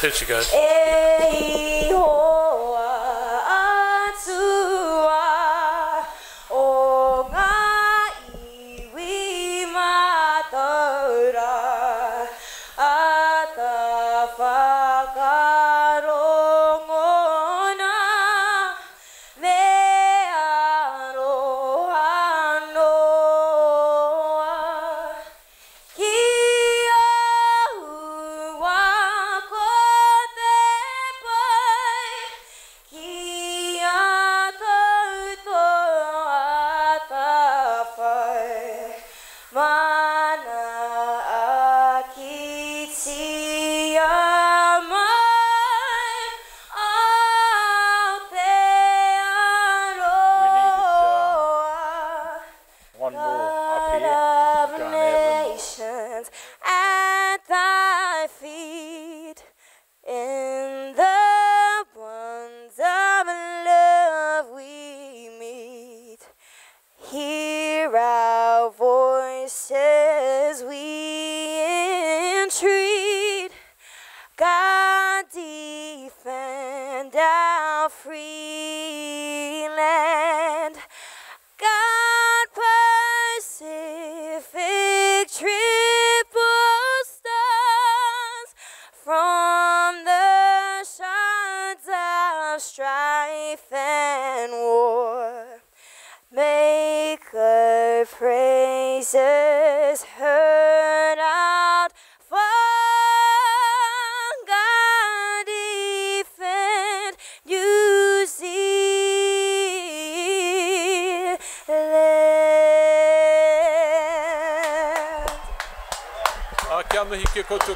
Here she goes. E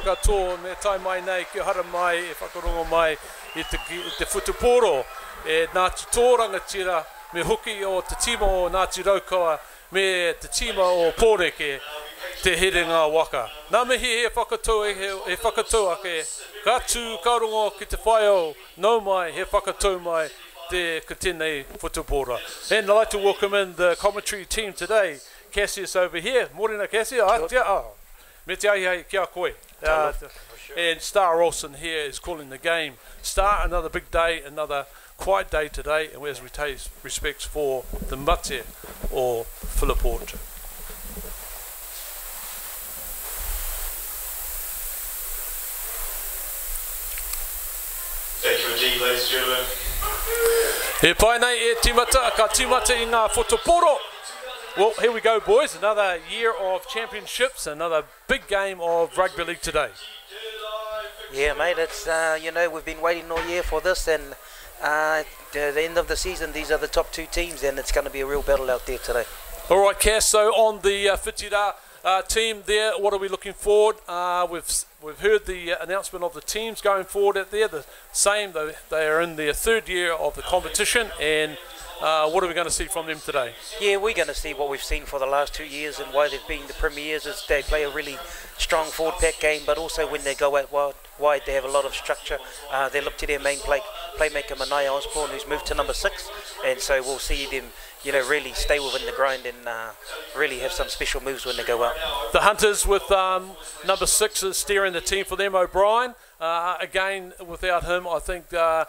katoa me tai mai nei, ki hara mai, e whakarongo mai i te, i te futuporo e Ngāti Tōranga tira me hoki o te tima o Ngāti Raukawa me te tima o Pōreke te here ngā waka. Nā mihi he whakatua, he, he whakatua ke ka tū kaurongo ki te whai au, nau mai he whakatua mai te katenei futupora. And I'd like to welcome in the commentary team today. Cassius over here. Morena Cassius. Ah, tia, oh. Me te ai hei kia koe. Uh, and Star Olsen here is calling the game. Star, another big day, another quiet day today, and as we take respects for the mate or Philiport. Thank you indeed, ladies and gentlemen. He pai nei e timata, ka timata i ngā whutuporo. Well, here we go, boys. Another year of championships, another big game of rugby league today. Yeah, mate. It's uh, you know we've been waiting all year for this, and uh, the, the end of the season, these are the top two teams, and it's going to be a real battle out there today. All right, Cass. So on the uh, uh, team there, what are we looking forward? Uh, we've we've heard the uh, announcement of the teams going forward out there. The same, they, they are in their third year of the competition, and uh, what are we going to see from them today? Yeah, we're going to see what we've seen for the last two years and why they've been the premiers. Is they play a really strong forward pack game, but also when they go out wide, wide they have a lot of structure. Uh, they look to their main play, playmaker Manai Osborne, who's moved to number six, and so we'll see them, you know, really stay within the grind and uh, really have some special moves when they go out. The Hunters with um, number six is steering the team for them, O'Brien. Uh, again, without him, I think uh,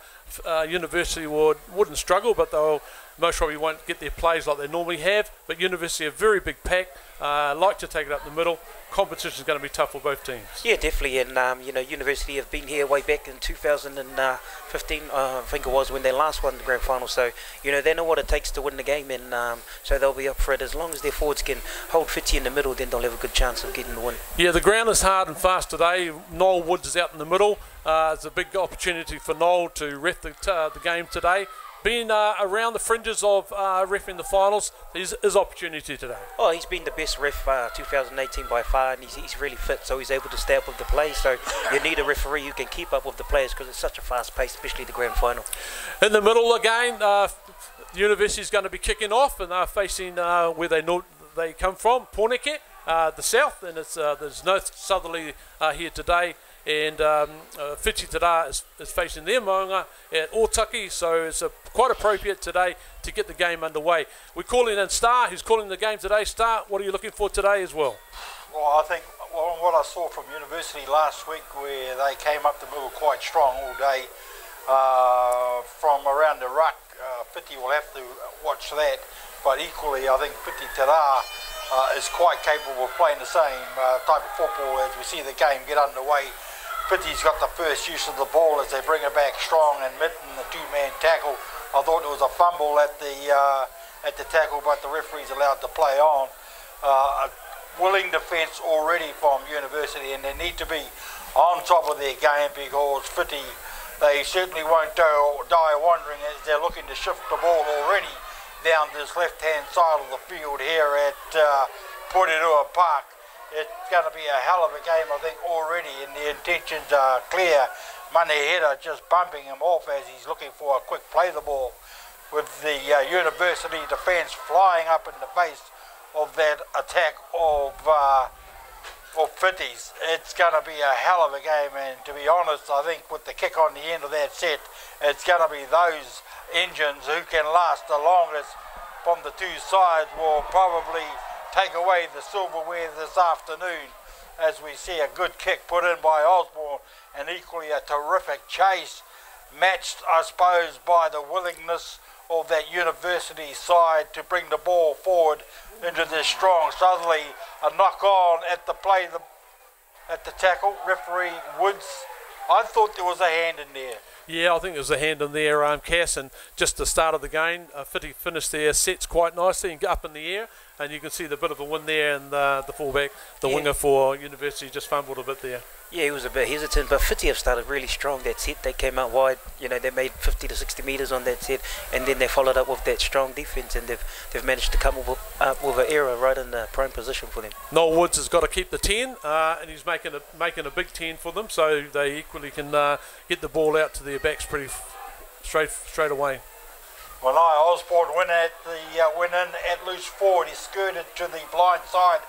uh, University would, wouldn't struggle, but they'll most probably won't get their plays like they normally have. But University, a very big pack, uh, like to take it up the middle. Competition is going to be tough for both teams. Yeah, definitely. And um, you know, University have been here way back in 2015, uh, I think it was when they last won the grand final. So you know, they know what it takes to win the game, and um, so they'll be up for it. As long as their forwards can hold Whiti in the middle, then they'll have a good chance of getting the win. Yeah, the ground is hard and fast today. Noel Woods is out in the middle. Uh, it's a big opportunity for Noel to ref the, uh, the game today. Being uh, around the fringes of uh, refing the finals, is his opportunity today. Oh, he's been the best ref uh, 2018 by far, and he's, he's really fit, so he's able to stay up with the play. So you need a referee who can keep up with the players because it's such a fast pace, especially the grand final. In the middle again, uh, the university is going to be kicking off, and they're facing uh, where they know they come from, Pōneke, uh, the south, and it's uh, there's no southerly uh, here today. And um, uh, Tada is, is facing their maunga at Otaki, so it's a, quite appropriate today to get the game underway. We're calling in Star, who's calling the game today. Star, what are you looking for today as well? Well, I think well, what I saw from University last week, where they came up the middle quite strong all day uh, from around the ruck, uh, Whiti will have to watch that. But equally, I think Whiti Te Rā uh, is quite capable of playing the same uh, type of football as we see the game get underway. Whiti's got the first use of the ball as they bring it back strong and mitten the two-man tackle. I thought it was a fumble at the uh, at the tackle, but the referee's allowed to play on. Uh, a willing defence already from University, and they need to be on top of their game because Whiti, they certainly won't die, die wandering as they're looking to shift the ball already down this left-hand side of the field here at uh, Porirua Park. It's going to be a hell of a game, I think, already, and the intentions are clear. Manehera just bumping him off as he's looking for a quick play the ball with the uh, university defence flying up in the face of that attack of uh, of Whities. It's going to be a hell of a game, and to be honest, I think with the kick on the end of that set, it's going to be those engines who can last the longest from the two sides will probably take away the silverware this afternoon as we see a good kick put in by Osborne and equally a terrific chase matched I suppose by the willingness of that university side to bring the ball forward into this strong. Southerly a knock on at the play the, at the tackle. Referee Woods I thought there was a hand in there. Yeah, I think there's a hand in there, um, Cass, and just the start of the game, uh, Whiti finished their sets quite nicely and up in the air, and you can see the bit of a win there, and uh, the fullback, the Yeah. winger for University, just fumbled a bit there. Yeah, he was a bit hesitant, but Whiti have started really strong that set. They came out wide, you know, they made 50 to 60 metres on that set, and then they followed up with that strong defence, and they've they've managed to come up with, up with an error right in the prime position for them. Noel Woods has got to keep the 10, uh, and he's making a, making a big 10 for them, so they equally can uh, get the ball out to their backs pretty f- straight straight away. Well, I Osborne went at the uh, went in at loose forward. He skirted to the blind side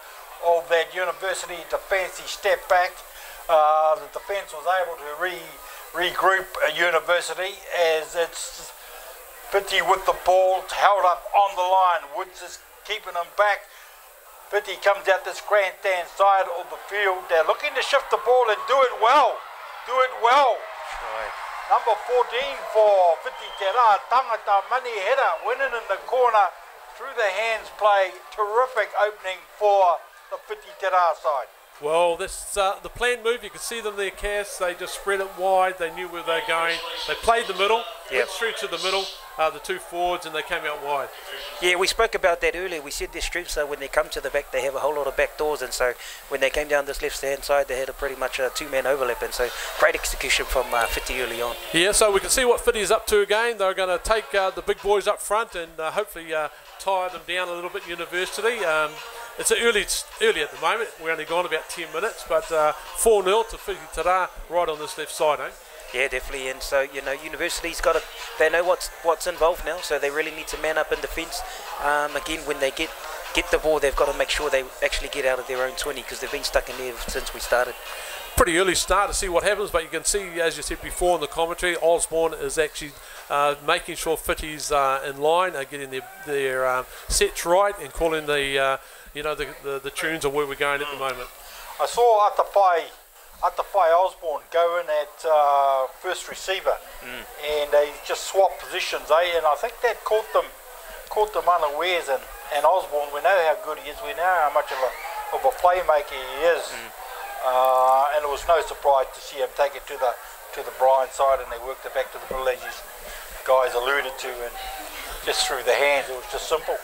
of that university defence. He stepped back. Uh, the defence was able to re regroup a university as it's Whiti with the ball held up on the line. Woods is keeping him back. Whiti comes out this grandstand side of the field. They're looking to shift the ball and do it well. Do it well. Number 14 for Whiti Te Rā, Tangata Mani Hera, winning in the corner through the hands play. Terrific opening for the Whiti Te Rā side. Well, this uh, the planned move. You can see them there, Cass. They just spread it wide. They knew where they were going. They played the middle, Yep. went through to the middle, uh, the two forwards, and they came out wide. Yeah, we spoke about that earlier. We said their strengths are when they come to the back, they have a whole lot of back doors, and so when they came down this left hand side, they had a pretty much a two man overlap, and so great execution from uh, Whiti early on. Yeah, so we can see what Whiti is up to again. They're going to take uh, the big boys up front and uh, hopefully uh, tire them down a little bit. University. Um, it's early, it's early at the moment. We're only gone about 10 minutes, but uh, 4 0 to Fiti Tara right on this left side, eh? Yeah, definitely. And so you know, university's got to. They know what's what's involved now, so they really need to man up in defence. Um, again, when they get get the ball, they've got to make sure they actually get out of their own 20 because they've been stuck in there since we started. Pretty early start to see what happens, but you can see, as you said before in the commentary, Osborne is actually uh, making sure Whiti's uh, in line, uh, getting their, their um, sets right, and calling the uh, you know the, the, the tunes of where we're going at the moment. I saw Atawhai, Atawhai Osborne go in at uh, first receiver. And they just swapped positions, eh? And I think that caught them caught them unawares. And, and Osborne, we know how good he is, we know how much of a of a playmaker he is. Uh, and it was no surprise to see him take it to the to the Brian side. And they worked it back to the middle as you guys alluded to. And just through the hands, it was just simple.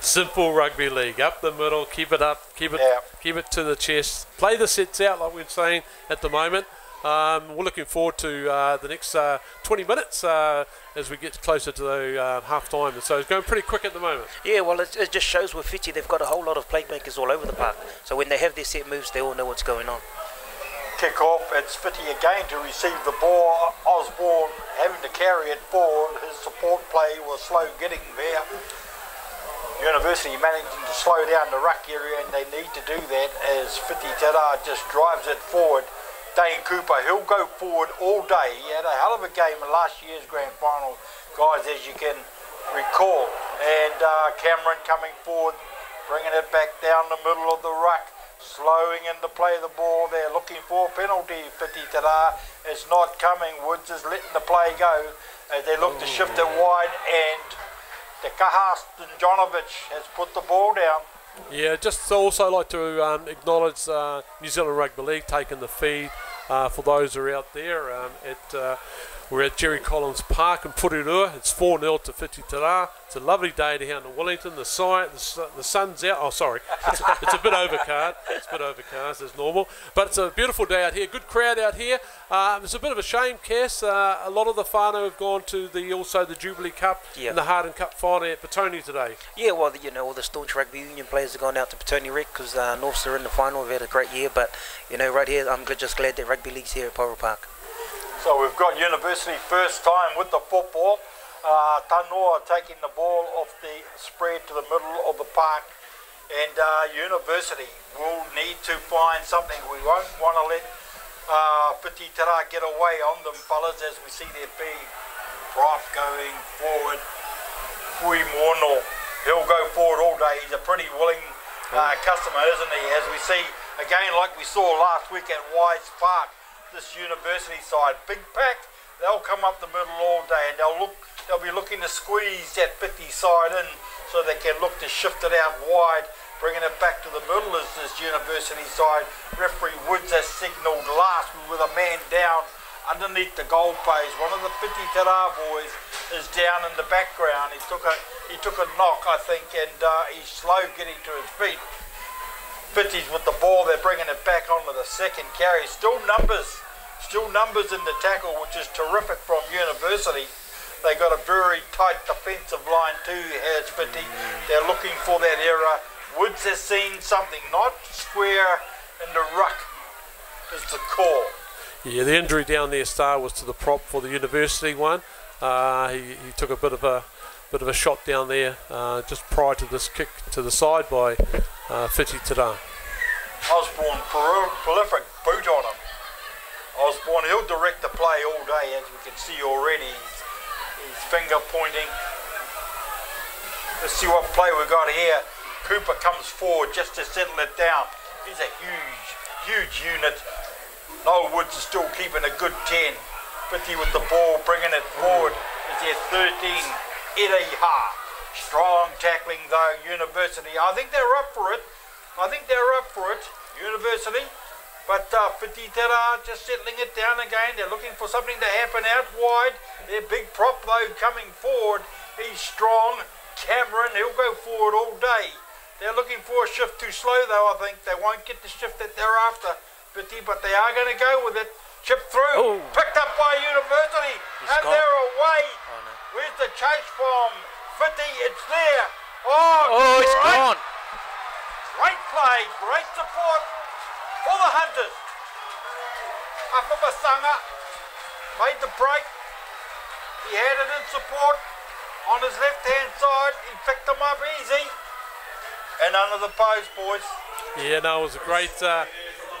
Simple rugby league, up the middle, keep it up, keep it, Yeah. keep it to the chest, play the sets out like we're saying at the moment. Um, we're looking forward to uh, the next uh, 20 minutes uh, as we get closer to the uh, half time. So it's going pretty quick at the moment. Yeah, well, it, it just shows with Fiji they've got a whole lot of playmakers all over the park. So when they have their set moves, they all know what's going on. Kick off. It's Whiti again to receive the ball. Osborne having to carry it forward. His support play was slow getting there. University managing to slow down the ruck area, and they need to do that as Whiti Te Rā just drives it forward. Dane Cooper, he'll go forward all day. He had a hell of a game in last year's grand final, guys, as you can recall. And uh, Cameron coming forward, bringing it back down the middle of the ruck. Slowing in the play of the ball. They're looking for a penalty. Whiti Te Rā is not coming. Woods is letting the play go as they look to shift it wide and the Kaha Jonovic has put the ball down. Yeah, just also like to um, acknowledge uh, New Zealand Rugby League taking the feed uh, for those who are out there. Um, at, uh, we're at Jerry Collins Park in Porirua. It's 4 0 to Whiti Te Rā. It's a lovely day down in Wellington. The, sign, the, the sun's out. Oh, sorry. It's, it's a bit overcast. It's a bit overcast as normal. But it's a beautiful day out here. Good crowd out here. Um, it's a bit of a shame, Cass. Uh, a lot of the whānau have gone to the also the Jubilee Cup Yeah. and the Hardham Cup final at Petone today. Yeah, well, you know, all the staunch rugby union players have gone out to Petone Rec because uh, Norths are in the final. We've had a great year, but you know, right here, I'm just glad that rugby league's here at Poro Park. So we've got University first time with the football. Uh, Tanoa taking the ball off the spread to the middle of the park. And uh, University will need to find something. We won't want to let uh, Whiti Te Rā get away on them, fellas, as we see their big prop going forward. Fui Mono, he'll go forward all day. He's a pretty willing uh, customer, isn't he? As we see, again, like we saw last week at Wise Park, this university side, big pack, they'll come up the middle all day and they'll look, they'll be looking to squeeze that 50 side in so they can look to shift it out wide, bringing it back to the middle as this university side. Referee Woods has signalled last with a man down underneath the goal post. One of the Piti Tara boys is down in the background. He took a he took a knock, I think, and uh, he's slow getting to his feet. Fitties with the ball, they're bringing it back on onto the second carry. Still numbers, still numbers in the tackle, which is terrific from University. They got a very tight defensive line too, has Whiti. They're looking for that error. Woods has seen something, not square in the ruck is the call. Yeah, the injury down there, Star, was to the prop for the university one. Uh, he, he took a bit of a bit of a shot down there uh, just prior to this kick to the side by uh, Tara. Osborne pro- prolific boot on him. Osborne, he'll direct the play all day, as we can see already. He's, finger pointing. Let's see what play we've got here. Cooper comes forward just to settle it down. He's a huge, huge unit. Noel Woods is still keeping a good 10. Whiti with the ball, bringing it forward. Is there 13? Ereha. Strong tackling though, University. I think they're up for it. I think they're up for it, University. But uh, Tera just settling it down again. They're looking for something to happen out wide. Their big prop though coming forward. He's strong. Cameron, he'll go forward all day. They're looking for a shift too slow though, I think. They won't get the shift that they're after. Whiti, but they are going to go with it. Chip through. Oh. Picked up by University. He's and gone. they're away. Oh, no. Where's the chase from? Whiti, it's there. Oh, Oh, it's great, gone. Great play, great support for the Hunters. Afabasanga made the break. He had it in support on his left hand side. He picked them up easy. And under the post, boys. Yeah, no, it was a great. Uh,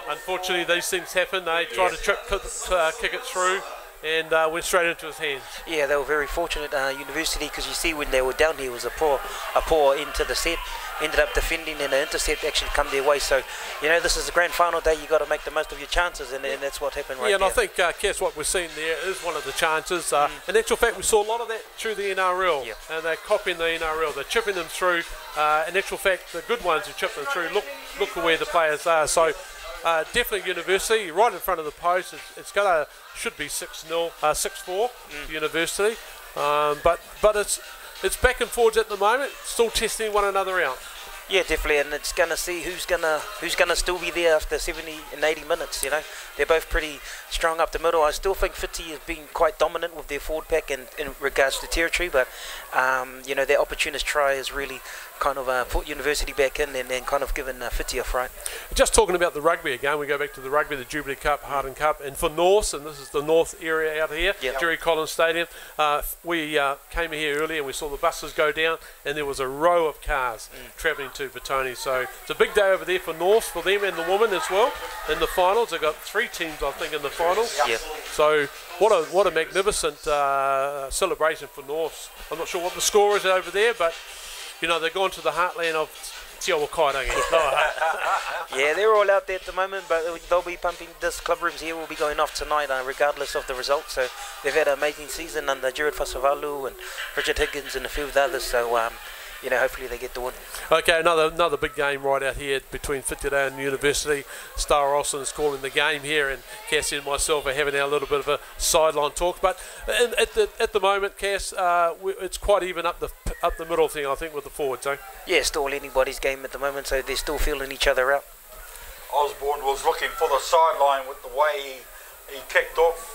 unfortunately, these things happen. They tried to trip, uh, kick it through, and uh, went straight into his hands. Yeah, they were very fortunate, uh, University, because you see when they were down here was a poor, a poor into the set. Ended up defending, and an intercept actually come their way. So, you know, this is the grand final day. You got to make the most of your chances, and, and that's what happened right yeah, and I think, uh, Cass, what we're seeing there is one of the chances. Uh, In actual fact, we saw a lot of that through the NRL, Yeah. and they're copying the NRL. They're chipping them through. Uh, in actual fact, the good ones who chip them through look look where the players are. So. Uh, definitely University, right in front of the post. It's, it's gonna should be six 0 uh, six four University, um, but but it's it's back and forwards at the moment. Still testing one another out. Yeah, definitely, and it's gonna see who's gonna who's gonna still be there after 70 and 80 minutes. You know, they're both pretty strong up the middle. I still think Whiti has been quite dominant with their forward pack in, in regards to territory, but um, you know their opportunist try has really kind of uh, put University back in and, and kind of given uh, Whiti a fright. Just talking about the rugby again, we go back to the rugby, the Jubilee Cup, Hardham Cup, and for North, and this is the North area out here, Yep. Jerry Collins Stadium. Uh, we uh, came here earlier and we saw the buses go down, and there was a row of cars travelling to Petone. So it's a big day over there for North, for them and the women as well in the finals. They've got three teams, I think, in the finals. Yeah. So what a what a magnificent uh, celebration for North. I'm not sure what the score is over there, but you know they're going to the heartland of Te awa kairangi. Yeah, they're all out there at the moment, but they'll be pumping. This club rooms here will be going off tonight, uh, regardless of the result. So they've had an amazing season under Jared Fasavalu and Richard Higgins and a few others. So um, you know, hopefully they get the win. Okay, another another big game right out here between Whitireia and University. Star Olsen is calling the game here, and Cassie and myself are having our little bit of a sideline talk. But in, at the at the moment, Cass, uh, we, it's quite even up the up the middle thing, I think, with the forwards. Eh? Yeah, still anybody's game at the moment, so they're still feeling each other out. Osborne was looking for the sideline with the way he, he kicked off.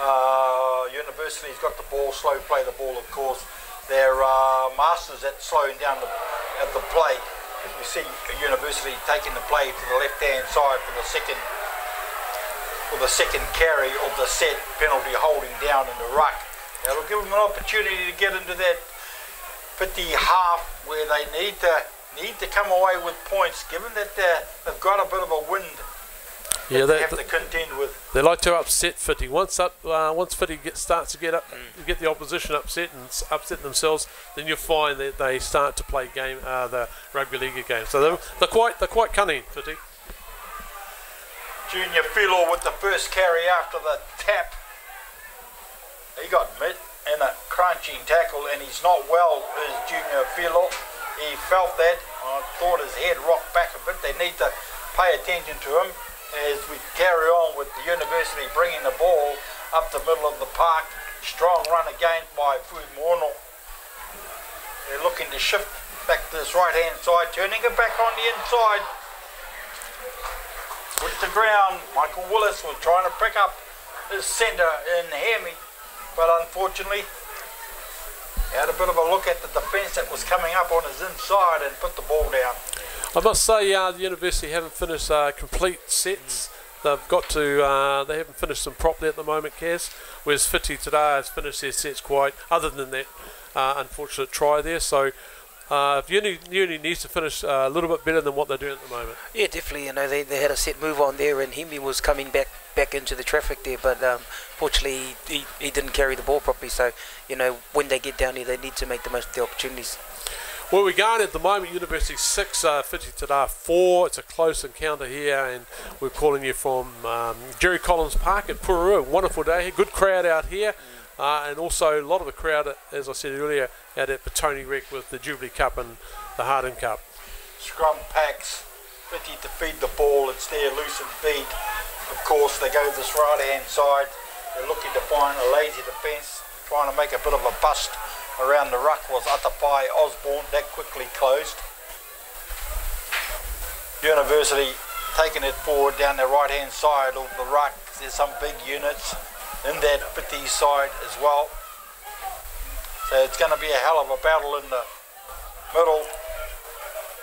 Uh, University's got the ball, slow play the ball, of course. They're uh, masters at slowing down the, at the play. As we see a University taking the play to the left-hand side for the second for the second carry of the set penalty holding down in the ruck. That'll give them an opportunity to get into that 50 half where they need to need to come away with points, given that they've got a bit of a wind Yeah, they have to contend with. they like to upset Whiti. Once up, uh, once Whiti get, starts to get up, get the opposition upset and upset themselves, then you'll find that they start to play game, uh, the rugby league game. So they're, they're quite they're quite cunning, Whiti. Junior Philo with the first carry after the tap. He got mit in a crunching tackle and he's not well, is Junior Philo. He felt that. I thought his head rocked back a bit. They need to pay attention to him as we carry on with the university bringing the ball up the middle of the park. Strong run again by Fuimono. They're looking to shift back to this right hand side, turning it back on the inside with the ground. Michael Willis was trying to pick up his centre in Hemi, but unfortunately, had a bit of a look at the defence that was coming up on his inside and put the ball down. I must say, uh, the university haven't finished uh, complete sets. They've got to. Uh, they haven't finished them properly at the moment, Cass. Whereas Whiti today has finished their sets quite. Other than that uh, unfortunate try there, so. Uh, if Uni, Uni needs to finish uh, a little bit better than what they're doing at the moment. Yeah, definitely. You know, they, they had a set move on there, and Hemi was coming back back into the traffic there, but um, fortunately he, he didn't carry the ball properly. So, you know, when they get down here, they need to make the most of the opportunities. Well, we're going at the moment, University 6, uh, Whiti Te Rā 4. It's a close encounter here, and we're calling you from um, Jerry Collins Park at Porirua. Wonderful day here, good crowd out here, uh, and also a lot of the crowd, as I said earlier, out at Petone Rec with the Jubilee Cup and the Hardham Cup. Scrum packs, Whiti to feed the ball, it's loose and feed. Of course, they go this right hand side, they're looking to find a lazy defence, trying to make a bit of a bust around the ruck was Atawhai Osborne, that quickly closed. University taking it forward down the right hand side of the ruck, there's some big units in that Whiti side as well. So it's going to be a hell of a battle in the middle.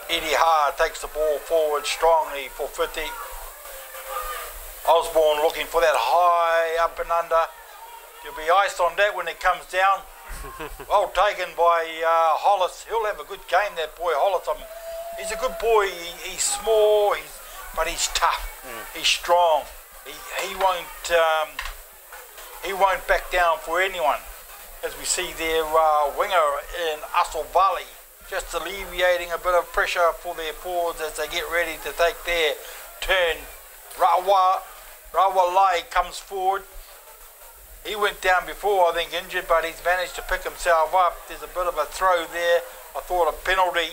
Eddie Ha takes the ball forward strongly for Whiti. Osborne looking for that high up and under. You'll be iced on that when it comes down. Well taken by uh, Hollis. He'll have a good game, that boy Hollis. Um, he's a good boy. He, he's small, he's, but he's tough. He's strong. He, he won't um, he won't back down for anyone. As we see their uh, winger in Assel Valley, just alleviating a bit of pressure for their forwards as they get ready to take their turn. Rawa Rawa Lai comes forward. He went down before, I think, injured, but he's managed to pick himself up. There's a bit of a throw there. I thought a penalty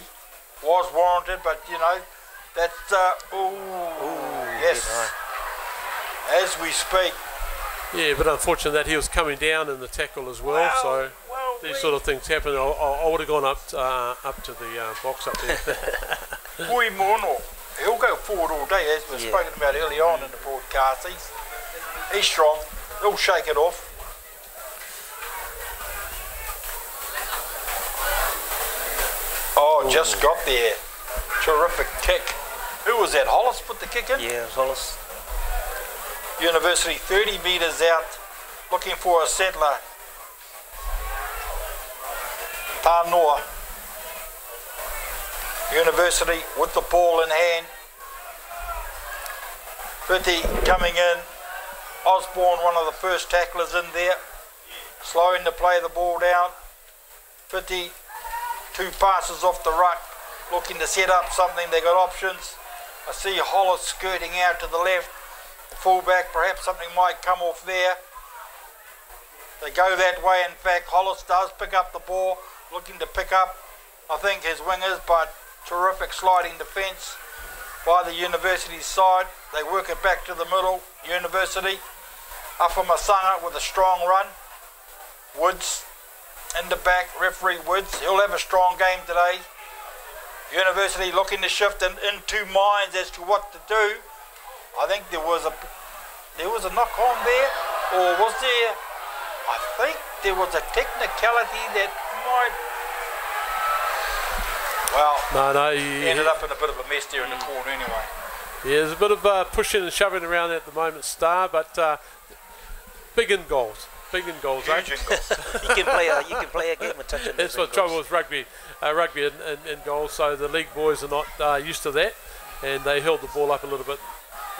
was warranted, but you know, that's uh, ooh, yes. As we speak, Yeah, but unfortunately that he was coming down in the tackle as well, Well, so well, these we- sort of things happen. I, I, I would have gone up uh, up to the uh, box up there. Pui Mono, he'll go forward all day, as we've Yeah. spoken about early on in the broadcast. He's, he's strong. He'll shake it off. Oh, just got there. Terrific kick. Who was that? Hollis put the kick in? Yeah, it was Hollis. University 30 metres out, looking for a settler. Tanoa. University with the ball in hand. Whiti coming in. Osborne, one of the first tacklers in there. Slowing to play the ball down. Whiti, two passes off the ruck. looking to set up something. They got options. I see Hollis skirting out to the left. Fullback, perhaps something might come off there. They go that way. In fact, Hollis does pick up the ball, looking to pick up, I think, his wingers, but terrific sliding defence by the university side. They work it back to the middle. University, Afa Masanga with a strong run. Woods in the back, referee Woods. He'll have a strong game today. University looking to shift in, in two minds as to what to do. I think there was a there was a knock on there, or was there? I think there was a technicality that might. Well, No, no, he, ended up in a bit of a mess there in the corner anyway. Yeah, there's a bit of uh, pushing and shoving around at the moment, Star, but uh, big in goals. Big in goals, eh? Huge in goal. You can play a you can play a game of touch. and That's miss what and trouble with rugby, uh, rugby in, in, in goals. So the league boys are not uh, used to that, and they held the ball up a little bit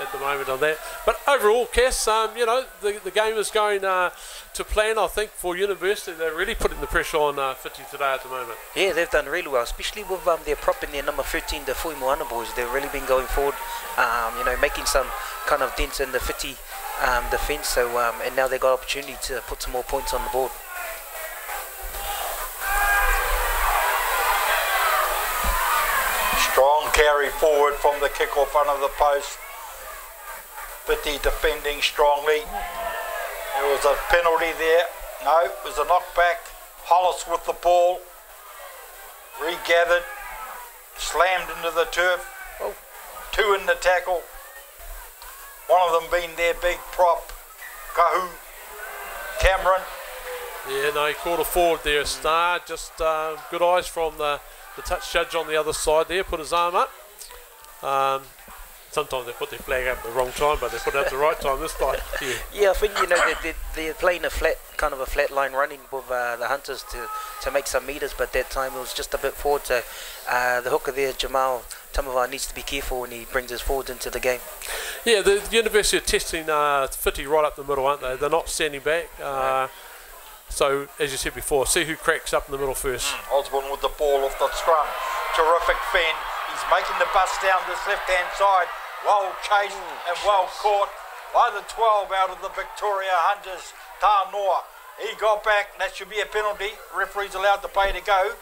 at the moment on that. But overall, Cass, um, you know, the, the game is going uh, to plan. I think for University, they're really putting the pressure on uh, Whiti today at the moment. Yeah, they've done really well, especially with um, their prop in their number 13, the Fui Moana boys. They've really been going forward, um, you know, making some kind of dents in the Whiti um, defence. So, um, and now they've got opportunity to put some more points on the board. Strong carry forward from the kick off front of the post. Whiti defending strongly. There was a penalty there. No, it was a knockback. Hollis with the ball. Regathered. Slammed into the turf. Oh. Two in the tackle. One of them being their big prop. Kahu. Cameron. Yeah, no, he caught a forward there, Star. Just uh, good eyes from the, the touch judge on the other side there. Put his arm up. Um, sometimes they put their flag up at the wrong time, but they put it up the right time this time. Yeah. Yeah, I think you know they're, they're, they're playing a flat, kind of a flat line running with uh, the hunters to, to make some meters, but that time it was just a bit forward. So uh, the hooker there, Jamal Tamavar, needs to be careful when he brings his forwards into the game. Yeah, the, the University are testing uh, Whiti right up the middle, aren't they? They're not standing back. Uh, so, as you said before, see who cracks up in the middle first. Osborne with the ball off the scrum. Terrific fend. He's making the bust down this left hand side. Well chased and well caught by the 12 out of the Victoria Hunters. Tanoa. He got back. That should be a penalty. Referee's allowed the play to go.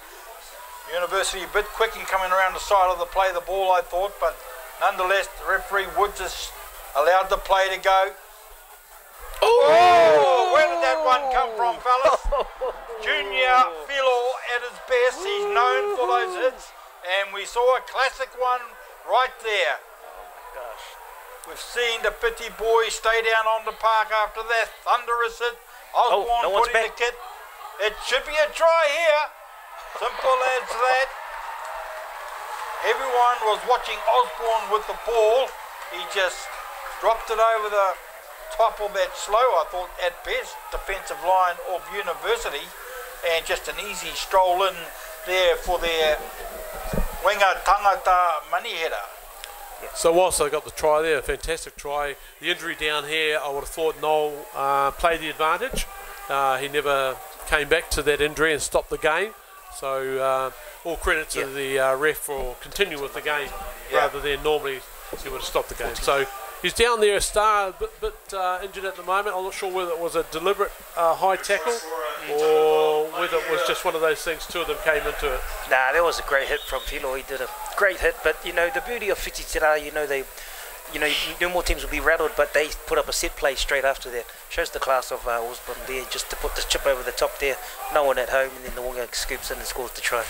University a bit quick in coming around the side of the play, the ball, I thought, but nonetheless, the referee Woods is allowed the play to go. Oh, where did that one come from, fellas? Junior Philo at his best. He's known for those hits, and we saw a classic one right there. Oh gosh. We've seen the Pity boy stay down on the park after that thunderous hit. Oh, Osborne Oh, no one's putting back. the kit. It should be a try here. Simple as that. Everyone was watching Osborne with the ball. He just dropped it over the top of that slow, I thought, at best, defensive line of University. And just an easy stroll in there for their winger tangata manihera. So, whilst they got the try there, a fantastic try. The injury down here, I would have thought Noel uh, played the advantage. Uh, he never came back to that injury and stopped the game. So, uh, all credit to Yeah. the uh, ref for continuing with the game Yeah. rather than normally he would have stopped the game. So, he's down there, a star, a bit, uh, injured at the moment. I'm not sure whether it was a deliberate uh, high tackle or whether it was just one of those things, two of them came into it. Nah, that was a great hit from Philo. He did a great hit, but you know the beauty of Whiti Te Rā, you know they, you know no more teams will be rattled, but they put up a set play straight after that. Shows the class of uh, Osborne there, just to put the chip over the top there. No one at home, and then the winger scoops in and scores the try.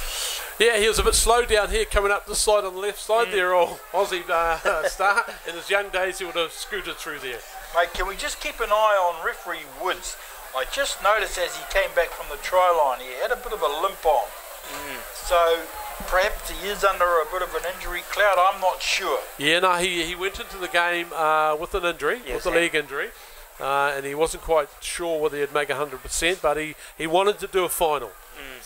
Yeah, he was a bit slow down here coming up this side on the left side there, all Aussie uh, star. In his young days, he would have scooted through there. Mate, can we just keep an eye on referee Woods? I just noticed as he came back from the try line, he had a bit of a limp on. So perhaps he is under a bit of an injury cloud. I'm not sure. Yeah, no, he, he went into the game uh, with an injury, Yes, with a leg injury, uh, and he wasn't quite sure whether he'd make 100%, but he, he wanted to do a final.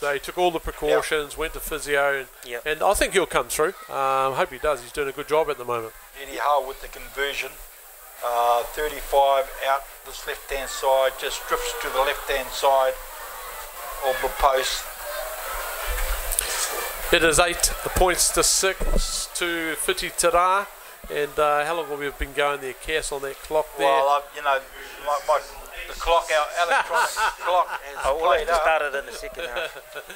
So he took all the precautions, went to physio, and, Yep. and I think he'll come through. Um, hope he does. He's doing a good job at the moment. Eddie Hull with the conversion. Uh, 35 out this left hand side, just drifts to the left hand side of the post. It is eight points to six to Whiti Te Rā. And uh, how long have we been going there, Cass, on that clock there? Well, I, you know, my, my, the clock, our electronic clock has Oh, we'll played to up. start in the second half.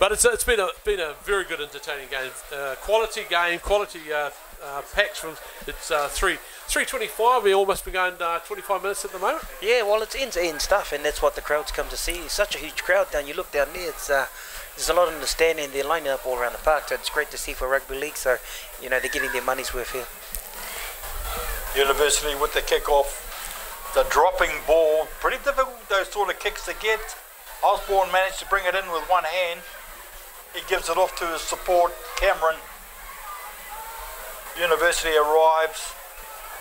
But it's, it's been a been a very good, entertaining game. Uh, quality game, quality uh, uh, packs from it's uh, three three twenty five. We almost been going uh, twenty five minutes at the moment. Yeah, well, it's end to end stuff, and that's what the crowds come to see. It's such a huge crowd down. You look down there, it's uh, there's a lot of understanding. They're lining up all around the park, so it's great to see for rugby league. So, you know, they're getting their money's worth here. University with the kick-off. The dropping ball, pretty difficult those sort of kicks to get. Osborne managed to bring it in with one hand. He gives it off to his support, Cameron. University arrives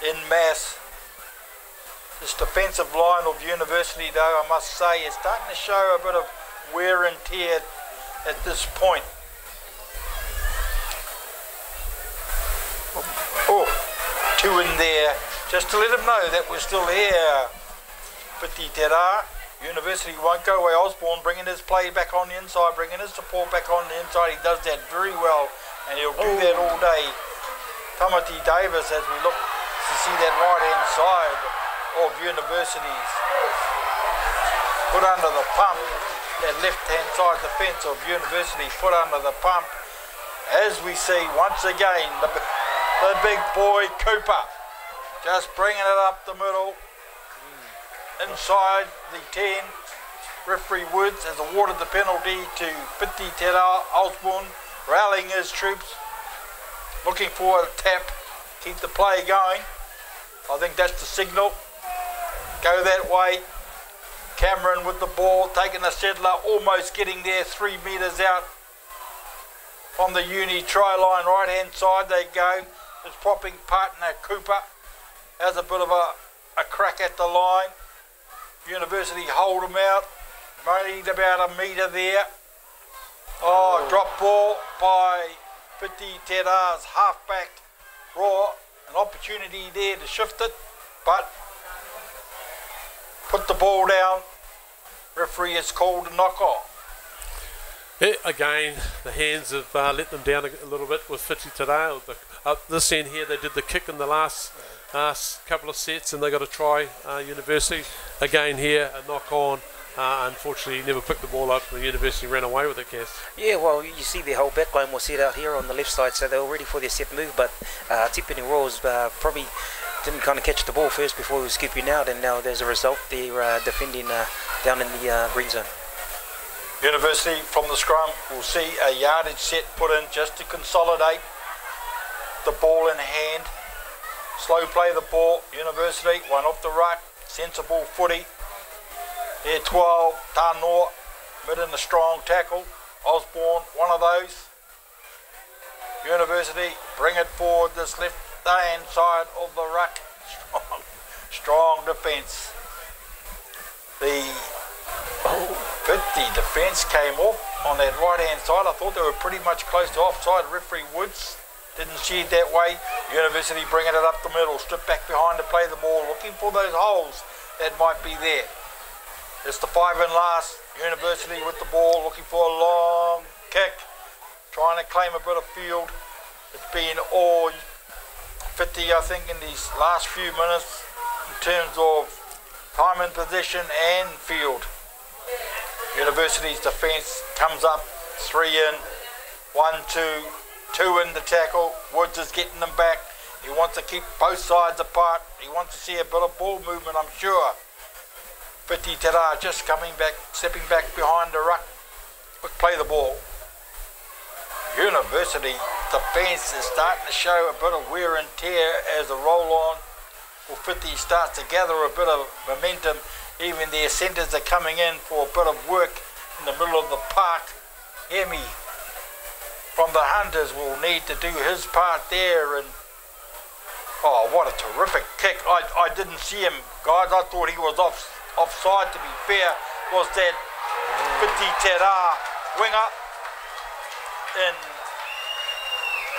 in mass. This defensive line of University, though, I must say, is starting to show a bit of wear and tear at this point. Oh, two in there, just to let them know that we're still here. Whiti Te Rā, University won't go away. Osborne bringing his play back on the inside, bringing his support back on the inside. He does that very well, and he'll do that oh. all day. Tamati Davis, as we look to see that right hand side of University's put under the pump, that left hand side defence of University put under the pump. As we see once again, the, the big boy Cooper just bringing it up the middle inside the 10. Referee Woods has awarded the penalty to Whiti Te Rā Osborne, rallying his troops, looking for a tap, keep the play going. I think that's the signal. Go that way. Cameron with the ball, taking the settler, almost getting there, three metres out from the uni try line, right hand side they go. His propping partner Cooper has a bit of a, a crack at the line. University hold him out, made about a metre there. Oh, drop ball by Whiti Te Rā's halfback, Raw. An opportunity there to shift it, but put the ball down. Referee has called a knock off. Yeah, again, the hands have uh, let them down a, a little bit with Whiti today. The, up this end here, they did the kick in the last uh, s- couple of sets and they got to try. Uh, University again here, a knock on. Uh, unfortunately, he never picked the ball up. The University ran away with it, Cass. Yeah, well, you see the whole backline was set out here on the left side, so they were ready for their set move. But uh, Tipini Rawls uh, probably didn't kind of catch the ball first before he was scooping out, and now there's a result. They're uh, defending uh, down in the uh, green zone. University from the scrum will see a yardage set put in just to consolidate the ball in hand. Slow play the ball. University, one off the ruck. Sensible footy. Here 12, Tanoa, mid in the strong tackle. Osborne, one of those. University, bring it forward this left hand side of the ruck. Strong, strong defence. The but the defence came off on that right hand side. I thought they were pretty much close to offside. Referee Woods didn't see it that way. University bringing it up the middle, strip back behind to play the ball, looking for those holes that might be there. It's the five and last. University with the ball, looking for a long kick, trying to claim a bit of field. It's been all Whiti, I think, in these last few minutes in terms of time in position and field. University's defence comes up, three in, one, two, two in the tackle. Woods is getting them back. He wants to keep both sides apart. He wants to see a bit of ball movement, I'm sure. Whiti Te Rā just coming back, stepping back behind the ruck. Quick play the ball. University defence is starting to show a bit of wear and tear as the roll on for Whiti starts to gather a bit of momentum. Even their centres are coming in for a bit of work in the middle of the park. Hemi from the Hunters will need to do his part there and oh what a terrific kick. I, I didn't see him guys, I thought he was off offside to be fair. Was that Piti Tera winger in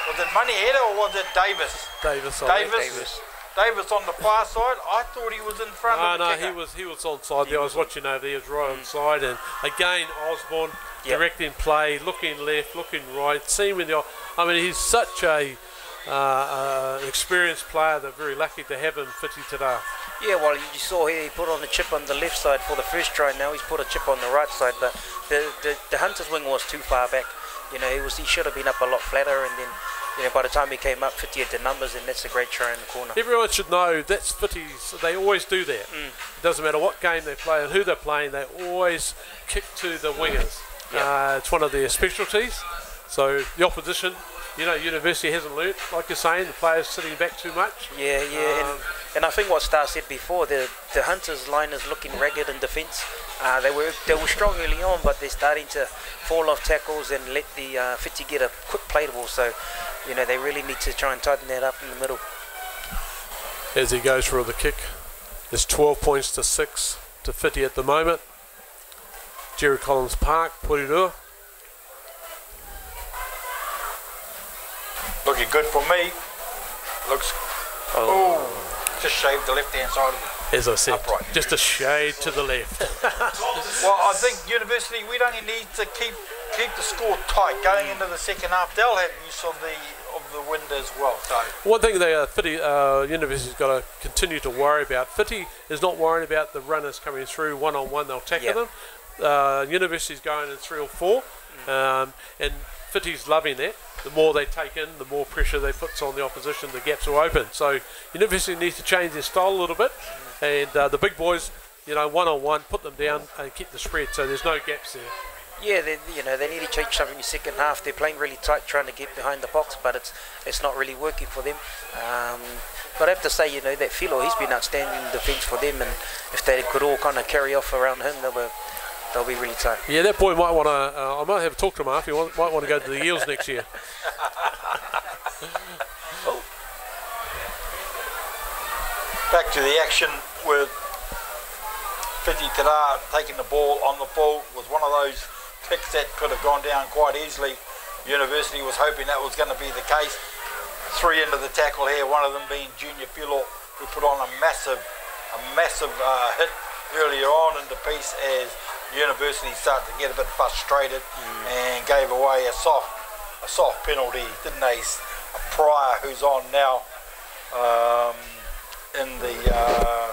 was it Manihera or was it Davis? Davis, Davis, Davis. Davis on the far side. I thought he was in front No, of the no, kicker. he was he was on side there. I was watching over there. He was right mm. on side, and again Osborne Yep. directing play, looking left, looking right, seeing with the. I mean, he's such a uh, uh, experienced player. They're very lucky to have him Whiti today. Yeah, well, you saw here he put on a chip on the left side for the first try. Now he's put a chip on the right side, but the the, the Hunters wing was too far back. You know, he was he should have been up a lot flatter, and then you know by the time he came up, Whiti at the numbers, and that's a great try in the corner. Everyone should know that's fitties. They always do that. Mm. It doesn't matter what game they play and who they're playing. They always kick to the wingers. Uh, it's one of their specialties. So the opposition, you know, university hasn't learnt, like you're saying, the players sitting back too much. Yeah, yeah, Um, and, and I think what Star said before, the the Hunters line is looking ragged in defence. Uh, they were they were strong early on, but they're starting to fall off tackles and let the uh, Fitzy get a quick play ball. So, you know, they really need to try and tighten that up in the middle. as he goes for the kick. it's 12 points to 6 to 50 at the moment. Jerry Collins Park, Porirua. Looking good for me. Looks. Oh. Just shaved the left hand side of it. As I said, Upright. just a shade to the left. Well, I think University, we don't need to keep keep the score tight going into the second half. They'll have use of the of the wind as well. So One thing the uh, Whiti uh, University's got to continue to worry about. Whiti is not worrying about the runners coming through one on one. They'll tackle Yeah. them. Uh, University's going in three or four, um, and Whiti's loving that. The more they take in, the more pressure they put on the opposition. The gaps are open. So University needs to change their style a little bit, and uh, the big boys, you know, one on one, put them down and keep the spread. So there's no gaps there. Yeah, they, you know, they need to change something in the second half. They're playing really tight, trying to get behind the box, but it's it's not really working for them. Um, but I have to say, you know, that Philo, he's been outstanding in defence for them, and if they could all kind of carry off around him, they'll be, they'll be really tight. Yeah, that boy might want to. Uh, I might have a talk to him after. He want, might want to go to the Eels next year. back to the action with Whiti Te Rā taking the ball on the ball was one of those kicks that could have gone down quite easily. University was hoping that was going to be the case. Three into the tackle here, one of them being Junior Philo, who put on a massive, a massive uh, hit earlier on in the piece as University started to get a bit frustrated and gave away a soft, a soft penalty, didn't they? A Pryor who's on now. Um, in the uh,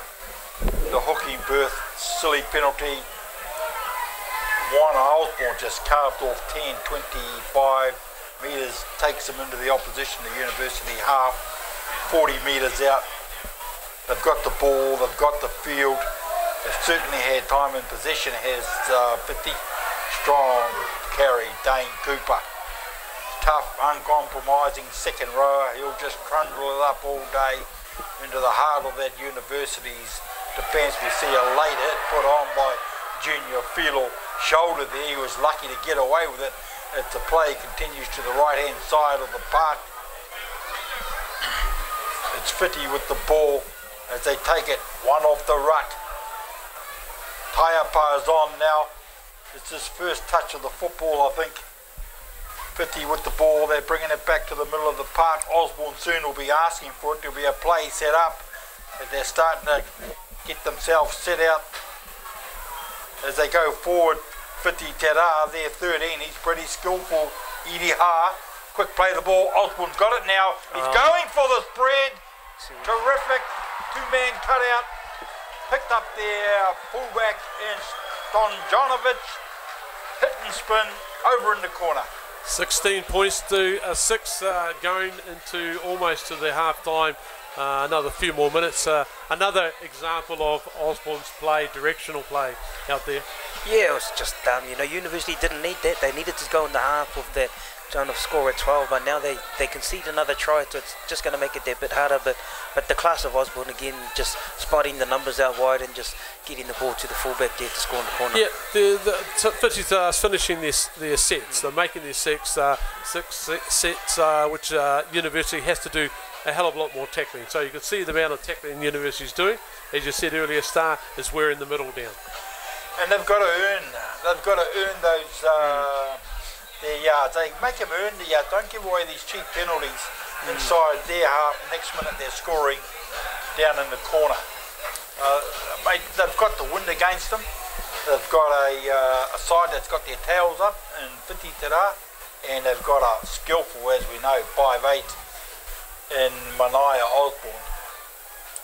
the hooking berth silly penalty. Warner Osborne just carved off 10, 25 metres, takes them into the opposition, the university half, 40 metres out. They've got the ball, they've got the field. Certainly had time in possession, has uh, 50. Strong carry, Dane Cooper. Tough, uncompromising second rower. He'll just trundle it up all day into the heart of that university's defence. We see a late hit put on by Junior Philo. Shoulder there, he was lucky to get away with it as the play continues to the right hand side of the park. It's Whiti with the ball as they take it one off the ruck. Taiapa is on now. It's his first touch of the football, I think. 50 with the ball. They're bringing it back to the middle of the park. Osborne soon will be asking for it. There'll be a play set up. They're starting to get themselves set out as they go forward. 50 Tera, they're 13. He's pretty skillful. Ha, quick play the ball. Osborne's got it now. He's oh. going for the spread. Terrific. Two man cutout. Picked up their fullback in Stonjanovic. Hit and spin over in the corner. 16 points to uh, six, uh, going into almost to the half time. Uh, another few more minutes. Uh, another example of Osborne's play, directional play out there. Yeah, it was just um, you know, University didn't need that. They needed to go in the half of that trying to score at 12, but now they, they concede another try, so it's just going to make it a bit harder. But but the class of Osborne again, just spotting the numbers out wide and just getting the ball to the fullback there to score in the corner. Yeah, the, the t- Fitzy's uh, finishing their, their sets. They're making their six, uh, six se- sets, uh, which uh, University has to do a hell of a lot more tackling. So you can see the amount of tackling University's doing. As you said earlier, Star is wearing the middle down. And they've got to earn. They've got to earn those uh, their yards. They make them earn the yards. Don't give away these cheap penalties inside their half. Next minute they're scoring. down in the corner. Uh, mate, they've got the wind against them. They've got a, uh, a side that's got their tails up in Whiti Te Rā, and they've got a skillful, as we know, 5'8 in Mania Osborne.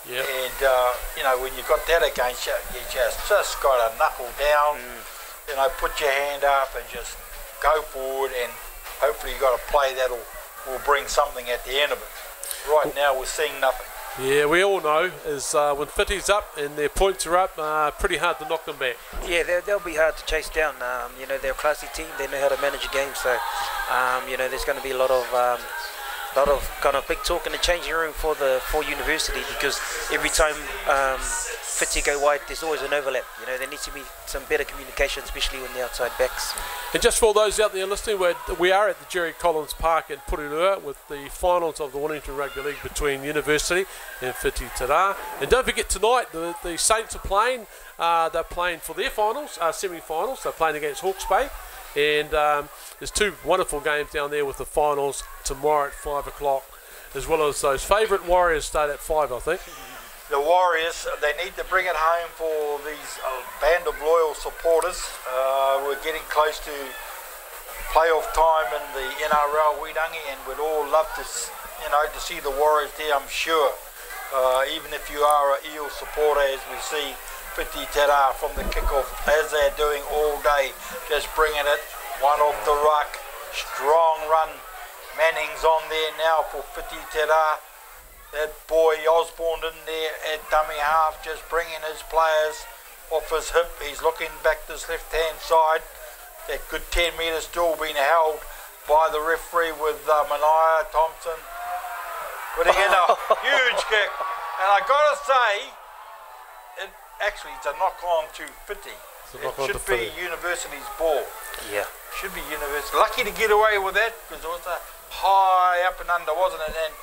Yeah. And, uh, you know, when you've got that against you, you just, just got to knuckle down, you know, put your hand up and just go forward and hopefully you've got a play that'll will bring something at the end of it. Right now we're seeing nothing. Yeah, we all know is uh, when Whiti's up and their points are up, uh, pretty hard to knock them back. Yeah, they'll, they'll be hard to chase down. Um, you know, they're a classy team. They know how to manage a game. So, um, you know, there's going to be a lot of, um, lot of kind of big talk in the changing room for the for university because every time um, go wide, there's always an overlap. You know, there needs to be some better communication, especially when the outside backs. And just for those out there listening, we're, we are at the Jerry Collins Park in Porirua with the finals of the Wellington Rugby League between University and Whiti Te Rā. And don't forget tonight, the, the Saints are playing. Uh, they're playing for their finals, uh, semi-finals. They're playing against Hawke's Bay. And um, there's two wonderful games down there with the finals tomorrow at 5 o'clock, as well as those favourite Warriors start at 5, I think. The Warriors, they need to bring it home for these uh, band of loyal supporters. Uh, we're getting close to playoff time in the NRL Widangi and we'd all love to, you know, to see the Warriors there, I'm sure. Uh, even if you are a Eel supporter, as we see Whiti Te Rā from the kickoff, as they're doing all day, just bringing it one off the ruck, strong run. Manning's on there now for Whiti Te Rā. That boy Osborne in there at dummy half, just bringing his players off his hip. He's looking back to his left hand side. That good 10 metres still being held by the referee with uh, Mania Thompson. Putting in a huge kick. And I gotta say, it actually it's a knock on to 50. A It should be 50. University's ball. Yeah. Should be University. Lucky to get away with that because it was a high up and under, wasn't it? And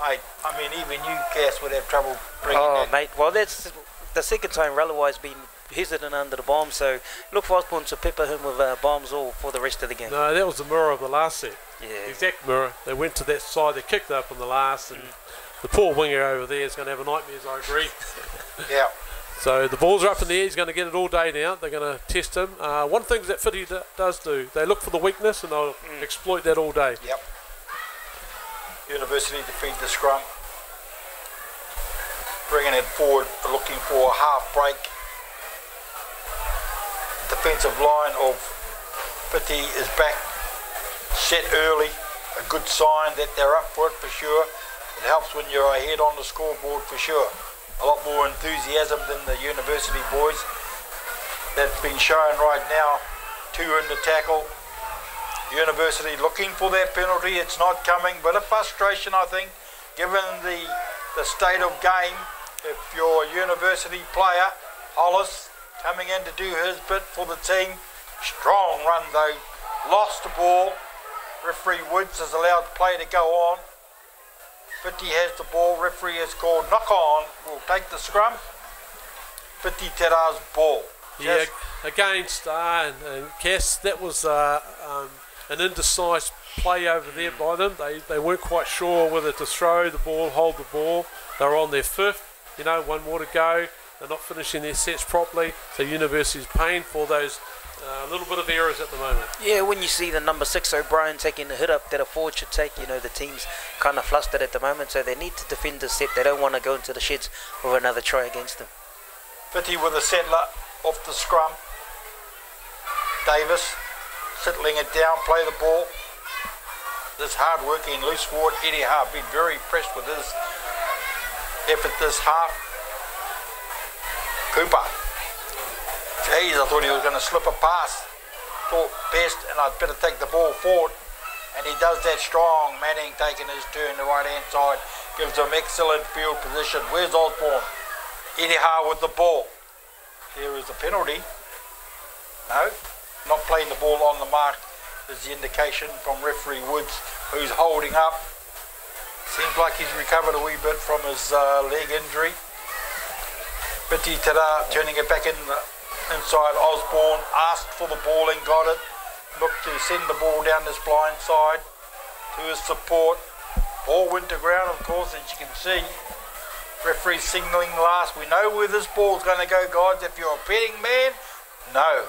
I, I mean, even you, Cass, would have trouble bringing Oh, that. mate. Well, that's the second time Ralloway's been hesitant under the bomb. So look for Osborne to pepper him with uh, bombs all for the rest of the game. No, that was the mirror of the last set. Yeah. Exact mirror. They went to that side, they kicked up in the last, and the poor winger over there is going to have a nightmare, I agree. Yeah. So the balls are up in the air. He's going to get it all day now. They're going to test him. Uh, one thing that Whiti d- does do, they look for the weakness and they'll exploit that all day. Yep. University to feed the scrum. Bringing it forward, looking for a half break. Defensive line of Pitti is back, set early. A good sign that they're up for it for sure. It helps when you're ahead on the scoreboard for sure. A lot more enthusiasm than the university boys. That's been shown right now. Two in the tackle, University looking for that penalty. It's not coming, but a frustration, I think, given the the state of game. If you're university player, Hollis coming in to do his bit for the team. Strong run though, lost the ball. Referee Woods has allowed play to go on. 50 has the ball. Referee has called knock on. Will take the scrum. 50 Tera's ball. Yeah, against uh, and, and Cass, that was uh, um, an indecisive play over there by them. They, they weren't quite sure whether to throw the ball, hold the ball. They were on their fifth, you know, one more to go. They're not finishing their sets properly. So University's paying for those uh, little bit of errors at the moment. Yeah, when you see the number six O'Brien taking the hit up that a forward should take, you know the team's kind of flustered at the moment, so they need to defend the set. They don't want to go into the sheds with another try against them. 50 with a settler off the scrum. Davis settling it down, play the ball. This hard working loose forward, Eddie Ha, been very impressed with his effort this half. Cooper. Jeez, I thought he was going to slip a pass. Thought best, and I'd better take the ball forward. And he does that strong. Manning taking his turn the right hand side, gives him excellent field position. Where's Osborne? Anyhow with the ball. Here is the penalty. No, not playing the ball on the mark is the indication from referee Woods, who's holding up. Seems like he's recovered a wee bit from his uh, leg injury. Whiti Te Rā turning it back in the, inside Osborne, asked for the ball and got it. Looked to send the ball down this blind side to his support. Ball went to ground, of course, as you can see. Referee signalling last. We know where this ball's going to go, guys. If you're a betting man, no.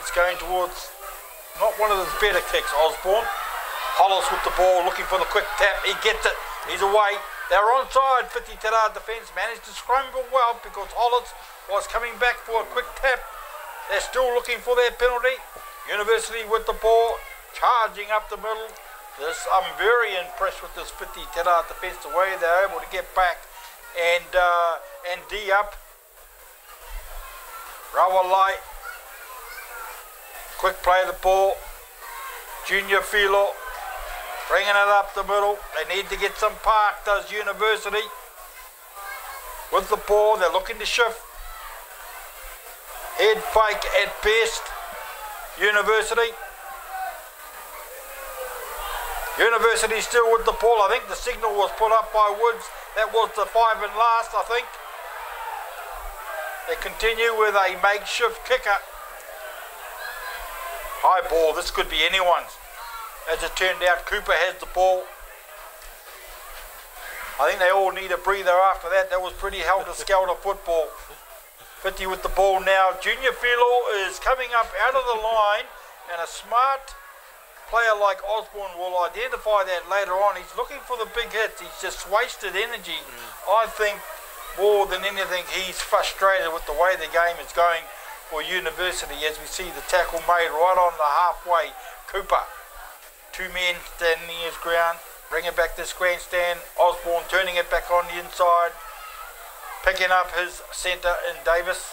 It's going towards not one of the better kicks, Osborne. Hollis with the ball, looking for the quick tap. He gets it. He's away. They're onside. Whiti Te Rā defence managed to scramble well because Hollis was coming back for a quick tap. They're still looking for their penalty. University with the ball, charging up the middle. This I'm very impressed with this Whiti Te Rā defence, the way they're able to get back and uh, and D up. Rawa light. Quick play of the ball. Junior Philo bringing it up the middle. They need to get some park, does University. With the ball, they're looking to shift. Head fake at best. University. University still with the ball. I think the signal was put up by Woods. That was the five and last, I think. They continue with a makeshift kicker. High ball. This could be anyone's. As it turned out, Cooper has the ball. I think they all need a breather after that. That was pretty helter-skelter football. 50 with the ball now. Junior Philo is coming up out of the line and a smart player like Osborne will identify that later on. He's looking for the big hits. He's just wasted energy. Mm. I think more than anything, he's frustrated with the way the game is going for University as we see the tackle made right on the halfway. Cooper, two men standing his ground, bringing back this grandstand. Osborne turning it back on the inside, picking up his centre in Davis.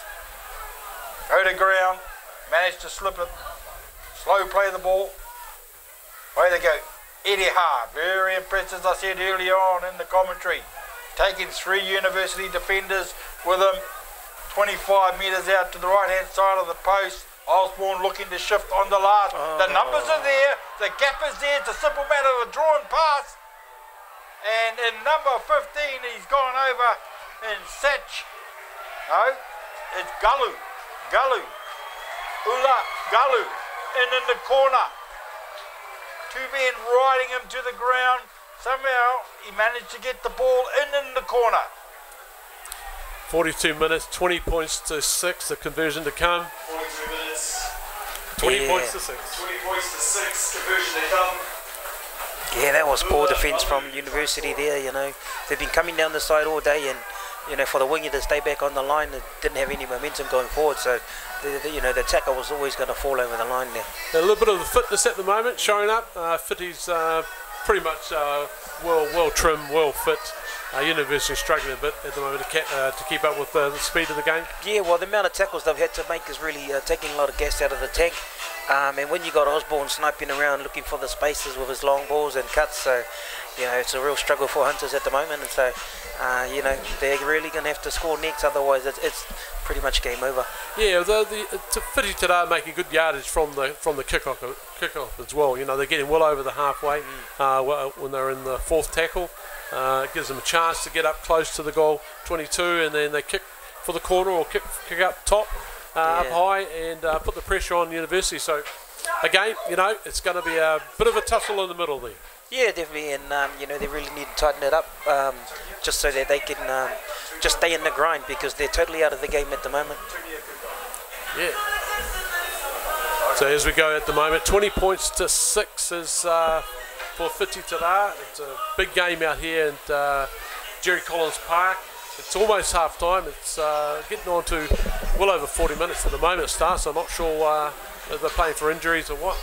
Go to ground, managed to slip it. Slow play the ball, Way they go. Eddie Hart, very impressed as I said earlier on in the commentary. Taking three university defenders with him. 25 metres out to the right hand side of the post. Osborne looking to shift on the last. The uh-huh. numbers are there. The gap is there. It's a simple matter of a drawn pass. And in number 15, he's gone over in Satch. No, it's Galu. Galu. Ula Galu. And in the corner. Two men riding him to the ground. Somehow he managed to get the ball in in the corner. 42 minutes, 20 points to 6, the conversion to come. 42 minutes, 20 Yeah. points to 6. 20 points to 6, conversion to come. Yeah, that was poor defence from University there, you know. They've been coming down the side all day and, you know, for the winger to stay back on the line, it didn't have any momentum going forward. So, the, the, you know, the tackle was always going to fall over the line there. A little bit of the fitness at the moment showing up. Uh, Whiti's uh, pretty much uh, well well trimmed, well fit. Uh, University struggling a bit at the moment to, ca- uh, to keep up with uh, the speed of the game. Yeah, well, the amount of tackles they've had to make is really uh, taking a lot of gas out of the tank. Um, and when you got Osborne sniping around looking for the spaces with his long balls and cuts, so you know it's a real struggle for Hunters at the moment. And so, uh, you know, they're really going to have to score next, otherwise it's, it's pretty much game over. Yeah, the, the to Whiti today making good yardage from the from the kickoff kickoff as well. You know they're getting well over the halfway uh, when they're in the fourth tackle. Uh, it gives them a chance to get up close to the goal 22, and then they kick for the corner or kick kick up top, uh, up high, and uh, put the pressure on University. So again, you know it's going to be a bit of a tussle in the middle there. Yeah, definitely, and um, you know they really need to tighten it up um, just so that they can um, just stay in the grind because they're totally out of the game at the moment. Yeah. So as we go at the moment, 20 points to six is uh, for Whiti Te Rā. It's a big game out here at uh, Jerry Collins Park. It's almost half time. It's uh, getting on to well over 40 minutes at the moment, Star. So I'm not sure uh, if they're playing for injuries or what.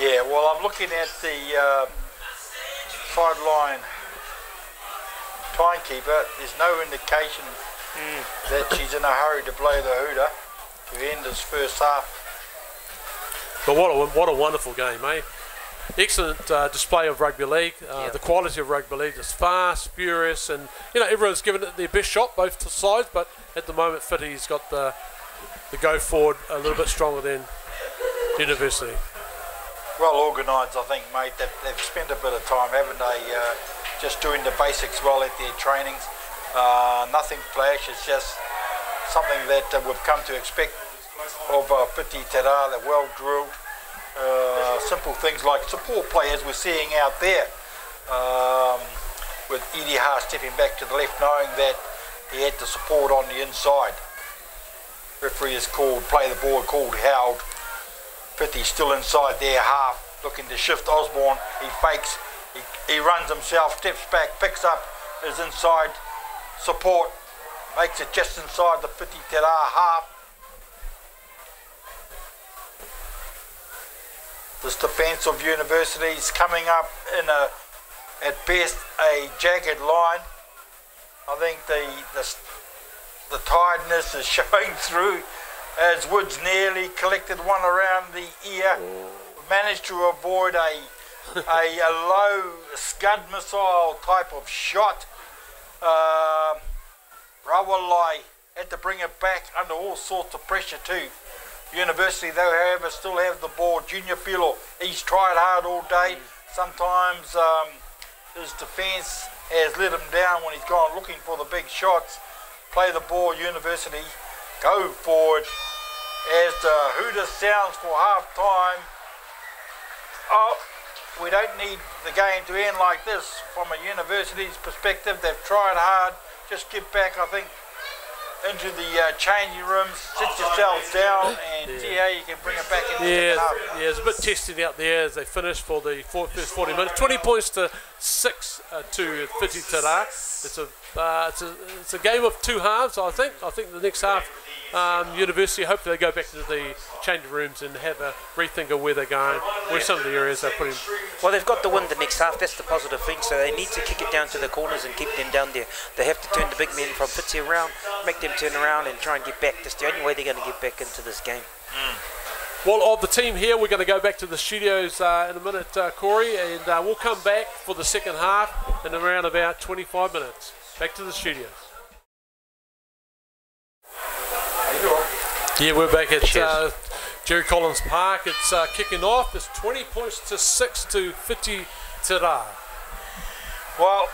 Yeah, well, I'm looking at the uh, sideline timekeeper. There's no indication that she's in a hurry to blow the hooter to end this first half. But what a, what a wonderful game, eh? Excellent uh, display of rugby league. Uh, Yeah. The quality of rugby league is fast, furious, and you know everyone's given it their best shot, both sides. But at the moment, Whiti's got the the go forward a little bit stronger than University. Well organised, I think, mate. They've, they've spent a bit of time, haven't they? Uh, just doing the basics well at their trainings. Uh, nothing flash. It's just something that uh, we've come to expect of uh, Whiti Te Rā. They're well drilled. Uh, simple things like support play, as we're seeing out there, um, with Edie Ha stepping back to the left, knowing that he had to support on the inside. Referee is called, play the ball called held. 50 still inside their half, looking to shift Osborne. He fakes, he, he runs himself, steps back, picks up his inside support, makes it just inside the Whiti Te Rā half. This defence of universities coming up in a, at best, a jagged line. I think the, the, the tiredness is showing through as Woods nearly collected one around the ear. Managed to avoid a, a, a low scud missile type of shot. Uh, Rawalai had to bring it back under all sorts of pressure too. University, though, however, still have the ball. Junior Filo, he's tried hard all day. Sometimes um, his defence has let him down when he's gone looking for the big shots. Play the ball, University. Go forward as the hooter sounds for half time. Oh, we don't need the game to end like this from a university's perspective. They've tried hard. Just get back, I think, into the uh, changing rooms, sit yourselves down, and see how you can bring it back in the Yeah, second half. yeah, it's a bit testing out there as they finish for the four, first 40 minutes. 20 points to 6 uh, to Whiti Te Rā. It's a, uh, it's, a, it's a game of two halves, I think. I think the next half, um, University, hopefully they go back to the changing rooms and have a rethink of where they're going, where some of the areas they're putting. Well, they've got the win the next half. That's the positive thing. So they need to kick it down to the corners and keep them down there. They have to turn the big men from Fitzy around, make them turn around and try and get back. That's the only way they're going to get back into this game. Well, of the team here, we're going to go back to the studios uh, in a minute, uh, Corey, and uh, we'll come back for the second half in around about 25 minutes. Back to the studios. Yeah, we're back at Cheers. uh, Jerry Collins Park. It's uh, kicking off. It's 20 points to 6 to Whiti Te Rā. Well,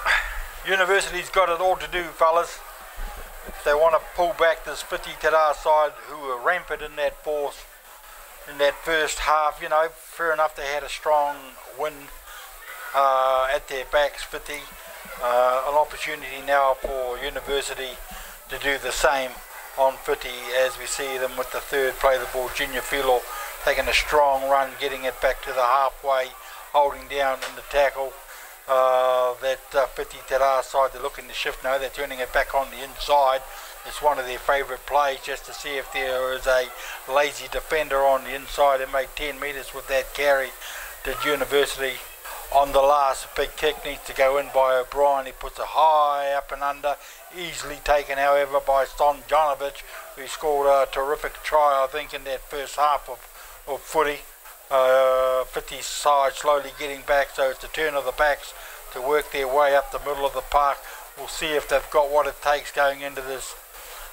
university's got it all to do, fellas. If they want to pull back this Whiti Te Rā side, who were rampant in that fourth, in that first half, you know, fair enough, they had a strong win uh, at their backs, 50. Uh, an opportunity now for university to do the same on 50 as we see them with the third play the ball, Junior Filo taking a strong run, getting it back to the halfway, holding down in the tackle. Uh, that uh, Whiti Te Rā side, they're looking to shift now, they're turning it back on the inside. It's one of their favourite plays just to see if there is a lazy defender on the inside. They made 10 metres with that carry. Did University on the last big kick needs to go in by O'Brien. He puts it high up and under, easily taken, however, by Ston Jonovic, who scored a terrific try, I think, in that first half of, of footy. Uh, 50 side slowly getting back, so it's the turn of the backs to work their way up the middle of the park. We'll see if they've got what it takes going into this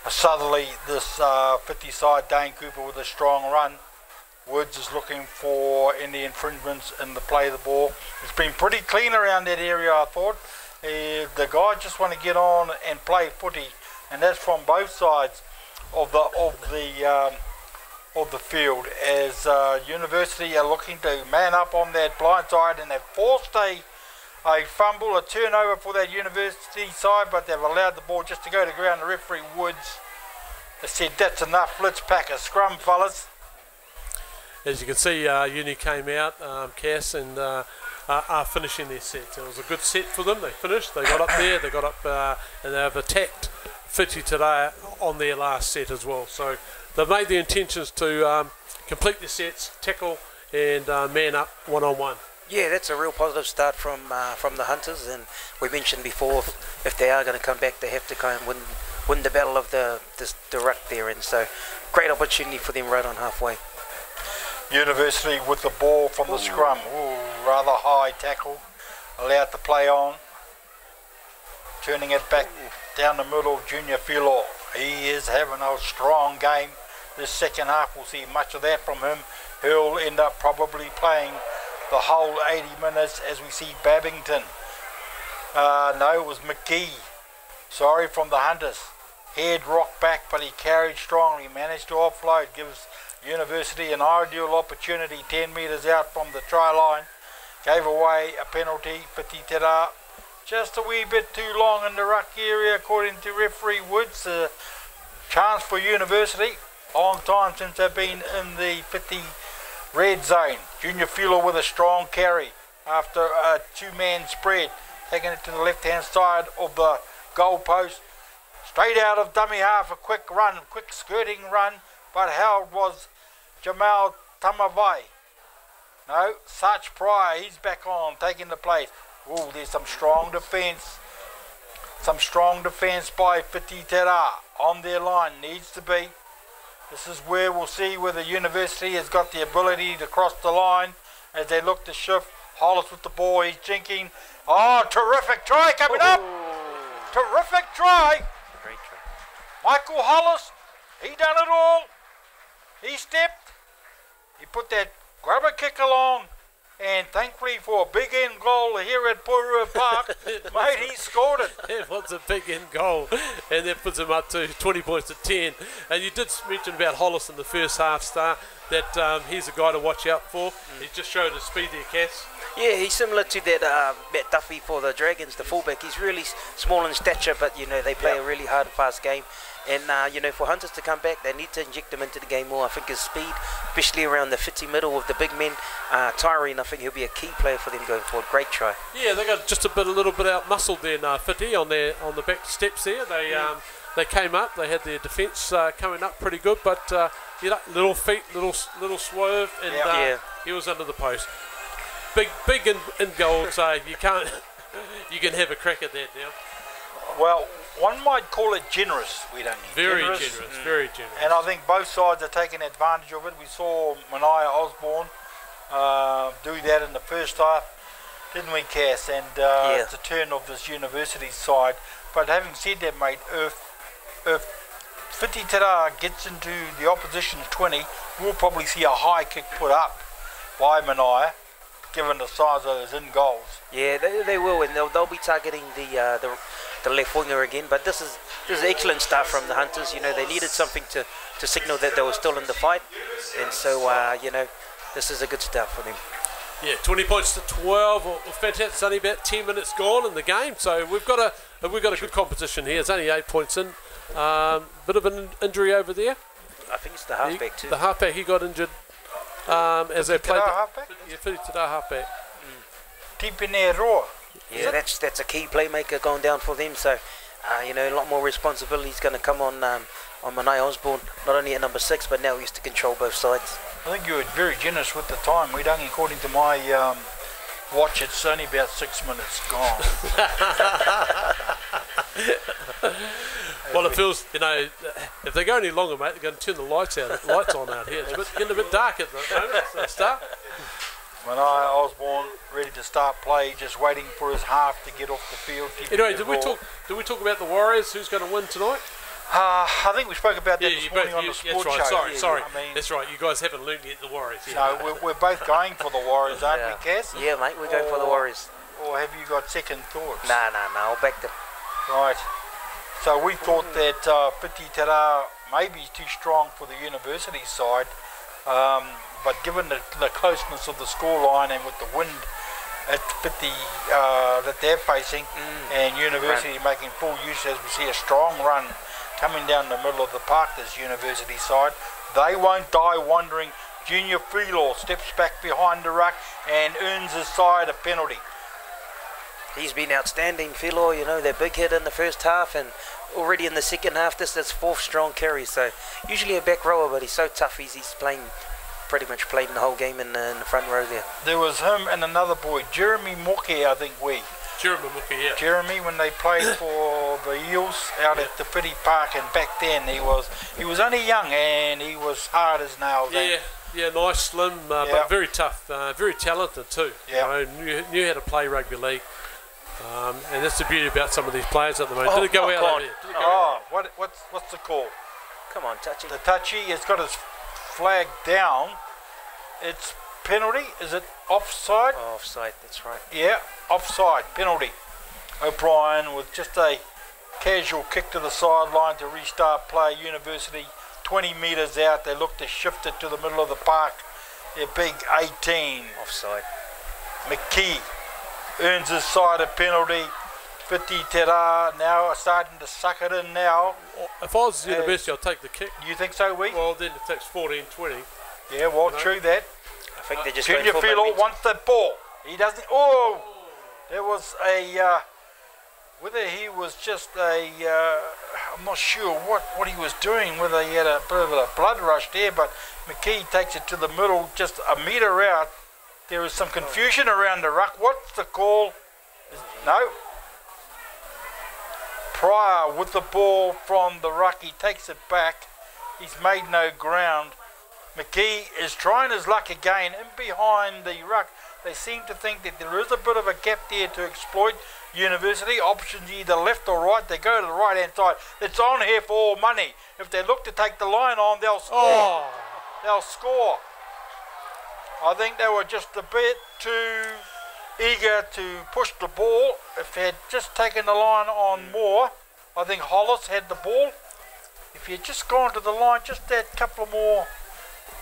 uh, southerly, this uh, 50 side. Dane Cooper with a strong run. Woods is looking for any infringements in the play of the ball. It's been pretty clean around that area, I thought. Uh, the guys just want to get on and play footy, and that's from both sides of the of the um, of the field. As uh, University are looking to man up on that blind side, and they've forced a a fumble, a turnover for that University side, but they've allowed the ball just to go to ground. The referee Woods has said that's enough. Let's pack a scrum, fellas. As you can see, uh, Uni came out, um, Cass, and uh, are, are finishing their set. It was a good set for them. They finished. They got up there. They got up, uh, and they've attacked Fitchy today on their last set as well. So they've made the intentions to um, complete the sets, tackle, and uh, man up one on one. Yeah, that's a real positive start from uh, from the Hunters, and we mentioned before if, if they are going to come back, they have to kind of win win the battle of the the, the ruck there, and so great opportunity for them right on halfway. University with the ball from the scrum. Ooh, rather high tackle. Allowed to play on. Turning it back down the middle, Junior Filo. He is having a strong game. This second half, we'll see much of that from him. He'll end up probably playing the whole 80 minutes as we see Babington. Uh, no, it was McGee. Sorry, from the Hunters. Head rocked back, but he carried strongly. Managed to offload. Gives University an ideal opportunity 10 metres out from the try line. Gave away a penalty, Whiti Te Rā. just a wee bit too long in the ruck area, according to referee Woods. A chance for University. Long time since they've been in the 50 red zone. Junior Fuller with a strong carry after a two-man spread, taking it to the left-hand side of the goal post. Straight out of dummy half, a quick run, quick skirting run, but held was Jamal Tamavai. No, Such Pryor, he's back on, taking the place. Oh, there's some strong defence. Some strong defence by Whiti Te Rā on their line, needs to be. This is where we'll see whether University has got the ability to cross the line as they look to shift. Hollis with the ball, he's jinking. Oh, terrific try coming up! Oh. Terrific try! Great try. Michael Hollis, he done it all. He stepped. He put that grubber kick along. And thankfully for a big end goal here at Purua Park, mate, he scored it. It was a big end goal, and that puts him up to 20 points to 10. And you did mention about Hollis in the first half star, that um, he's a guy to watch out for. He just showed his speed there, Cass. Yeah, he's similar to that uh, Matt Duffy for the Dragons, the fullback. He's really small in stature, but you know they play a really hard and fast game. And uh, you know, for Hunters to come back, they need to inject them into the game more. I think his speed, especially around the 50 middle with the big men, uh, Tyrene, I think he'll be a key player for them going forward. Great try. Yeah, they got just a bit, a little bit out muscled there, uh, Whiti on their on the back steps there. They um, they came up, they had their defence uh, coming up pretty good, but uh, you know, little feet, little little swerve, and Yeah. uh, Yeah. he was under the post. Big, big in, in goal, so you can't, you can have a crack at that now. Well, one might call it generous, we don't need. Very generous, very generous. And I think both sides are taking advantage of it. We saw Mania Osborne uh, do that in the first half, didn't we, Cass? And uh, Yeah. it's a turn of this university side. But having said that, mate, if, if Whiti Te Rā gets into the opposition's 20, we'll probably see a high kick put up by Mania, given the size of those in goals. Yeah, they, they will, and they'll, they'll be targeting the, uh, the the left winger again. But this is this is excellent stuff from the Hunters. You know, they needed something to, to signal that they were still in the fight, and so uh, you know, this is a good start for them. Yeah, 20 points to 12. Well, fantastic. It's only about 10 minutes gone in the game, so we've got a we've got a good competition here. It's only eight points in. Um, bit of an injury over there. I think it's the He- halfback too. The halfback he got injured um, as they played. Tara The, halfback? yeah, Fiti Tara halfback. Tipene Roa. Yeah, that's that's a key playmaker going down for them. So, uh, you know, a lot more responsibility is going to come on um, on Manai Osborne, not only at number six, but now he has to control both sides. I think you were very generous with the time. We'd only, according to my um, watch, it's only about six minutes gone. Well, it feels you know if they go any longer, mate, they're going to turn the lights out, lights on out here. It's a bit, getting a bit dark at the moment. So start. when I was born, ready to start play, just waiting for his half to get off the field. Anyway, it did we talk? Did we talk about the Warriors? Who's going to win tonight? Uh, I think we spoke about that this morning both- on you- the sports right. show. Sorry, sorry. I mean, that's right. You guys haven't learned yet the Warriors. Yeah. no, we're, we're both going for the Warriors, aren't Yeah. we, Cass? Yeah, mate, we're going for the Warriors. Or have you got second thoughts? Nah, nah, nah. I'll back them. Right. So we thought that uh, Whiti Te Rā may be too strong for the university side, um, but given the, the closeness of the scoreline and with the wind at Piti uh, that they're facing, and university making full use as we see a strong run coming down the middle of the park, this university side, they won't die wondering. Junior Freelaw steps back behind the ruck and earns his side a penalty. He's been outstanding, Philo. You know, they're big hit in the first half, and already in the second half, this is fourth strong carry. So usually a back rower, but he's so tough. He's, he's playing pretty much played in the whole game in the, in the front row there. There was him and another boy, Jeremy Moke, I think we. Jeremy Mookie, yeah. Jeremy when they played for the Eels out at the Fitty Park and back then he was he was only young and he was hard as nails. and Yeah, yeah, nice, slim, uh, Yeah. but very tough, uh, very talented too. Yeah. You know, knew, knew how to play rugby league. Um, and that's the beauty about some of these players at the moment. Oh, Did it go oh, out God. over? Did it go Oh, what what's what's the call? Come on, touchy. The touchy has got his flag down. It's penalty. Is it offside? Oh, offside, that's right. Yeah, offside penalty. O'Brien with just a casual kick to the sideline to restart play. University 20 metres out. They look to shift it to the middle of the park. Their big 18. Offside. McKee earns his side a penalty. Whiti Te Rā now starting to suck it in now. If I was the University, I'd take the kick. You think so, we? Well, then it takes 14 20. Yeah, well, No. true that. I think they're just Junior going for Filo momentum. wants that ball. He doesn't. Oh, there was a. Uh, whether he was just a. Uh, I'm not sure what, what he was doing, whether he had a bit of a blood rush there, but McKee takes it to the middle just a metre out. There is some confusion around the ruck. What's the call? No. Pryor with the ball from the ruck. He takes it back. He's made no ground. McGee is trying his luck again in behind the ruck. They seem to think that there is a bit of a gap there to exploit. University options either left or right. They go to the right hand side. It's on here for all money. If they look to take the line on, they'll score. Oh, They'll score. I think they were just a bit too eager to push the ball. If they had just taken the line on more, I think Hollis had the ball. If you had just gone to the line, just that couple more,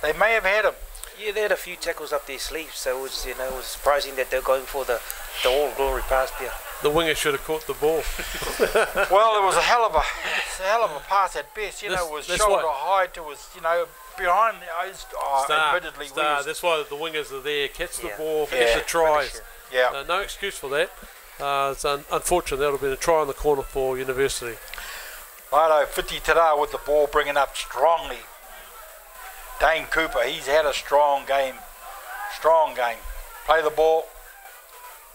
they may have had him. Yeah, they had a few tackles up their sleeves, so it was you know it was surprising that they're going for the the all glory pass there. the winger should have caught the ball. Well, it was a hell of a, a hell of a pass at best. You This- know, it was shoulder why- high to his, you know, behind the eyes. Oh, Star, admittedly, star. was- That's why the wingers are there. Catch the Yeah. ball, Yeah. catch the tries. yeah. Uh, no excuse for that. Uh, it's un- unfortunate that'll be a try on the corner for University. Righto, Whiti Te Rā with the ball bringing up strongly. Dane Cooper, he's had a strong game. Strong game. Play the ball.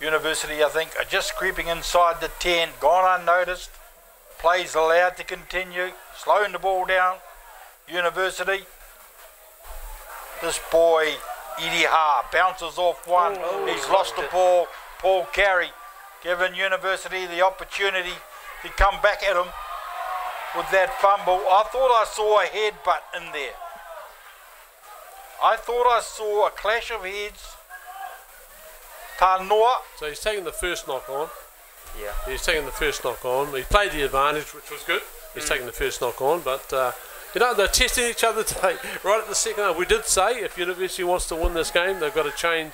University, I think, are just creeping inside the 10, gone unnoticed. Plays allowed to continue. Slowing the ball down. University. This boy, Edie Ha, bounces off one. he's lost the ball. Paul Carey giving University the opportunity to come back at him with that fumble. I thought I saw a headbutt in there. I thought I saw a clash of heads. Tanoa, So he's taking the first knock on. Yeah. He's taking the first knock on. He played the advantage, which was good. He's taking the first knock on, but uh, you know they're testing each other today. Right at the second half, we did say if University wants to win this game, they've got to change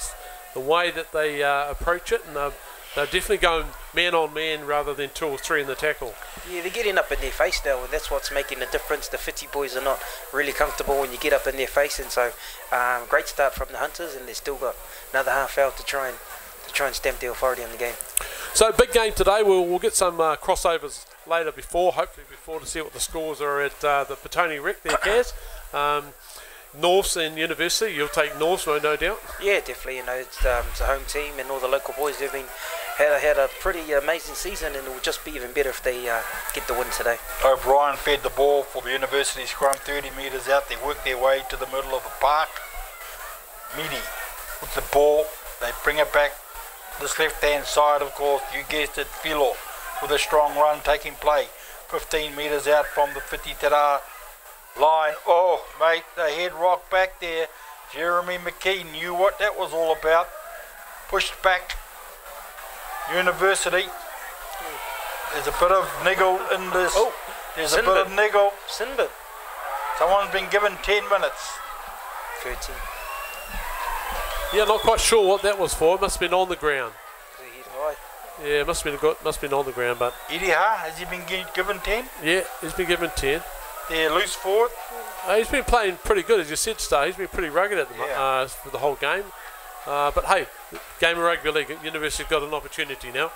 the way that they uh, approach it, and they're, they're definitely going man on man rather than two or three in the tackle. Yeah, they're getting up in their face now, and that's what's making the difference. The Whiti boys are not really comfortable when you get up in their face, and so um, great start from the Hunters, and they've still got another half hour to try and to try and stamp the authority on the game. So big game today. We'll, we'll get some uh, crossovers later before, hopefully before to see what the scores are at uh, the Petone Rec there, Cass. Um, Norths and University. You'll take Norths, no, no doubt. Yeah, definitely. You know, it's, um, it's a home team, and all the local boys have been had a, had a pretty amazing season, and it will just be even better if they uh, get the win today. O'Brien fed the ball for the University scrum 30 metres out. They work their way to the middle of the park. Meaty with the ball. They bring it back. This left hand side, of course, you guessed it, Philo with a strong run taking play. 15 metres out from the Whiti Te Rā line. Oh, mate, the head rock back there. Jeremy McKee knew what that was all about. Pushed back. University. There's a bit of niggle in this. Oh, There's a bit of niggle. Sinbin, Someone's been given 10 minutes. 13. Yeah, not quite sure what that was for. It must have been on the ground. So he's high. Yeah, it must have been got, must have been on the ground, but Eddie Ha, has he been given 10? yeah, he's been given ten. They're loose forward. Uh, he's been playing pretty good, as you said, Star. He's been pretty rugged at the Yeah. uh, for the whole game. Uh, but hey, game of rugby league, University's got an opportunity now.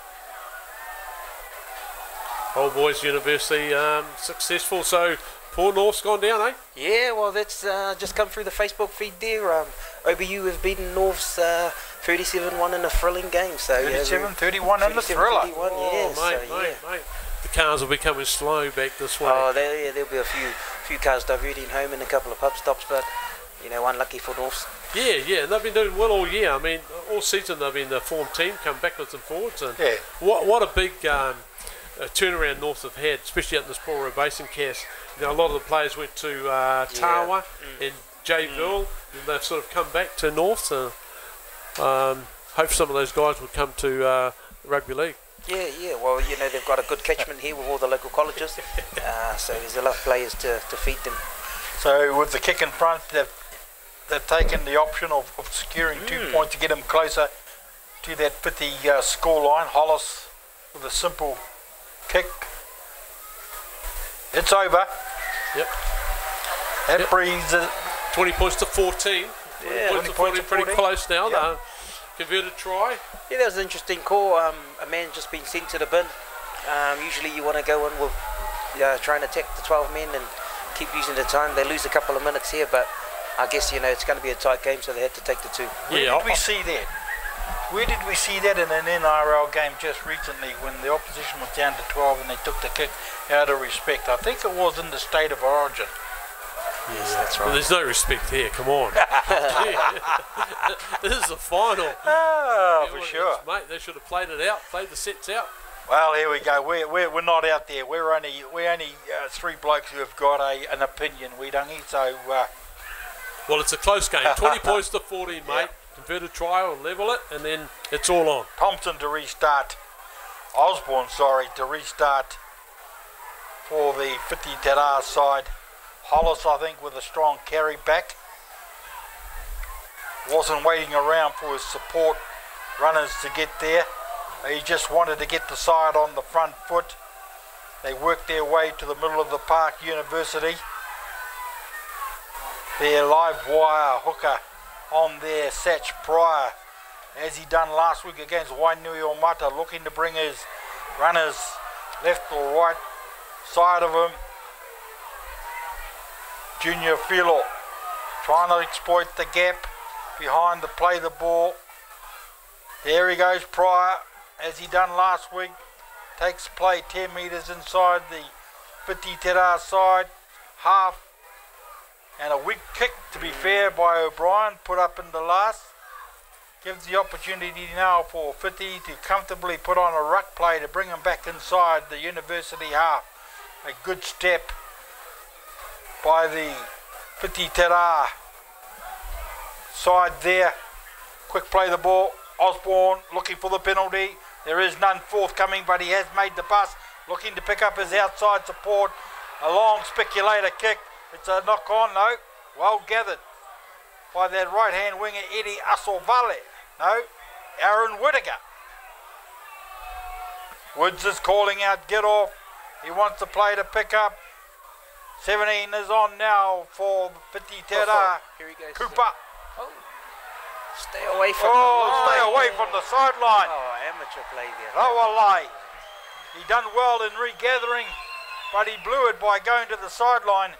Old Boys University um, successful, so poor North's gone down, eh? Yeah, well, that's uh, just come through the Facebook feed there. Um, OBU have beaten North's uh, 37-1 in a thrilling game. So yeah, 37 31 in the 37-31, thriller. yeah, oh, so, mate, yeah. mate, mate. The cars will be coming slow back this way. Oh, there, yeah, there'll be a few few cars diverting home and a couple of pub stops, but you know, unlucky for Norths. Yeah, yeah, and they've been doing well all year. I mean, all season they've been the form team, come backwards and forwards, and Yeah. what what a big um, uh, turnaround North have had, especially out in this Poro Basin cast. You know, a lot of the players went to uh, Tawa and Jayville, and they've sort of come back to North. So, um, hope some of those guys would come to uh, rugby league. Yeah, yeah. Well, you know, they've got a good catchment here with all the local colleges, uh, so there's a lot of players to, to feed them. So with the kick in front, they've, they've taken the option of, of securing two points to get them closer to that 50 uh, score line. Hollis with a simple kick. It's over. Yep. That Yep. brings it. 20 points to 14. 20 Yeah, points 20 to points 14, to pretty close now. Yep. Converted try. Yeah, that was an interesting call. Um, a man just been sent to the bin. Um, usually you want to go in with uh, trying to attack the 12 men and keep using the time. They lose a couple of minutes here, but I guess you know it's going to be a tight game, so they had to take the two. Where Yeah, did we I- see that? Where did we see that in an NRL game just recently when the opposition was down to 12 and they took the kick out of respect? I think it was in the state of origin. Yes, that's Well, right. there's no respect here. Come on. this is the final. Oh, Yeah, for well, sure. Mate, they should have played it out, played the sets out. Well, here we go. We're, we're, we're not out there. We're only we're only uh, three blokes who have got a an opinion. We don't need so. Uh, Well, it's a close game. 20 points to 14, mate. Converted try or level it, and then it's all on. Thompson to restart. Osborne, sorry, to restart for the 50 Tadar side. Hollis, I think, with a strong carry back. Wasn't waiting around for his support runners to get there. He just wanted to get the side on the front foot. They worked their way to the middle of the park, University. Their live wire hooker on there, Satch Pryor, as he done last week against Wainuiomata, looking to bring his runners left or right side of him. Junior Philo trying to exploit the gap behind the play the ball. There he goes, Pryor, as he done last week. Takes play 10 metres inside the 50 Tedar side, half and a weak kick to be fair by O'Brien put up in the last gives the opportunity now for 50 to comfortably put on a ruck play to bring him back inside the university half a good step by the Whiti Te Rā side there quick play the ball Osborne looking for the penalty there is none forthcoming but he has made the pass. looking to pick up his outside support a long speculator kick it's a knock on, no. Well gathered by that right hand winger Eddie Asolvale. No. Aaron Whittaker. Woods is calling out, get off. He wants the play to pick up. 17 is on now for 50 Tera. Here he goes. Cooper. Oh, stay away from Oh, the stay line. away from the sideline. Oh, amateur play there. Lower lie. He done well in regathering, but he blew it by going to the sideline.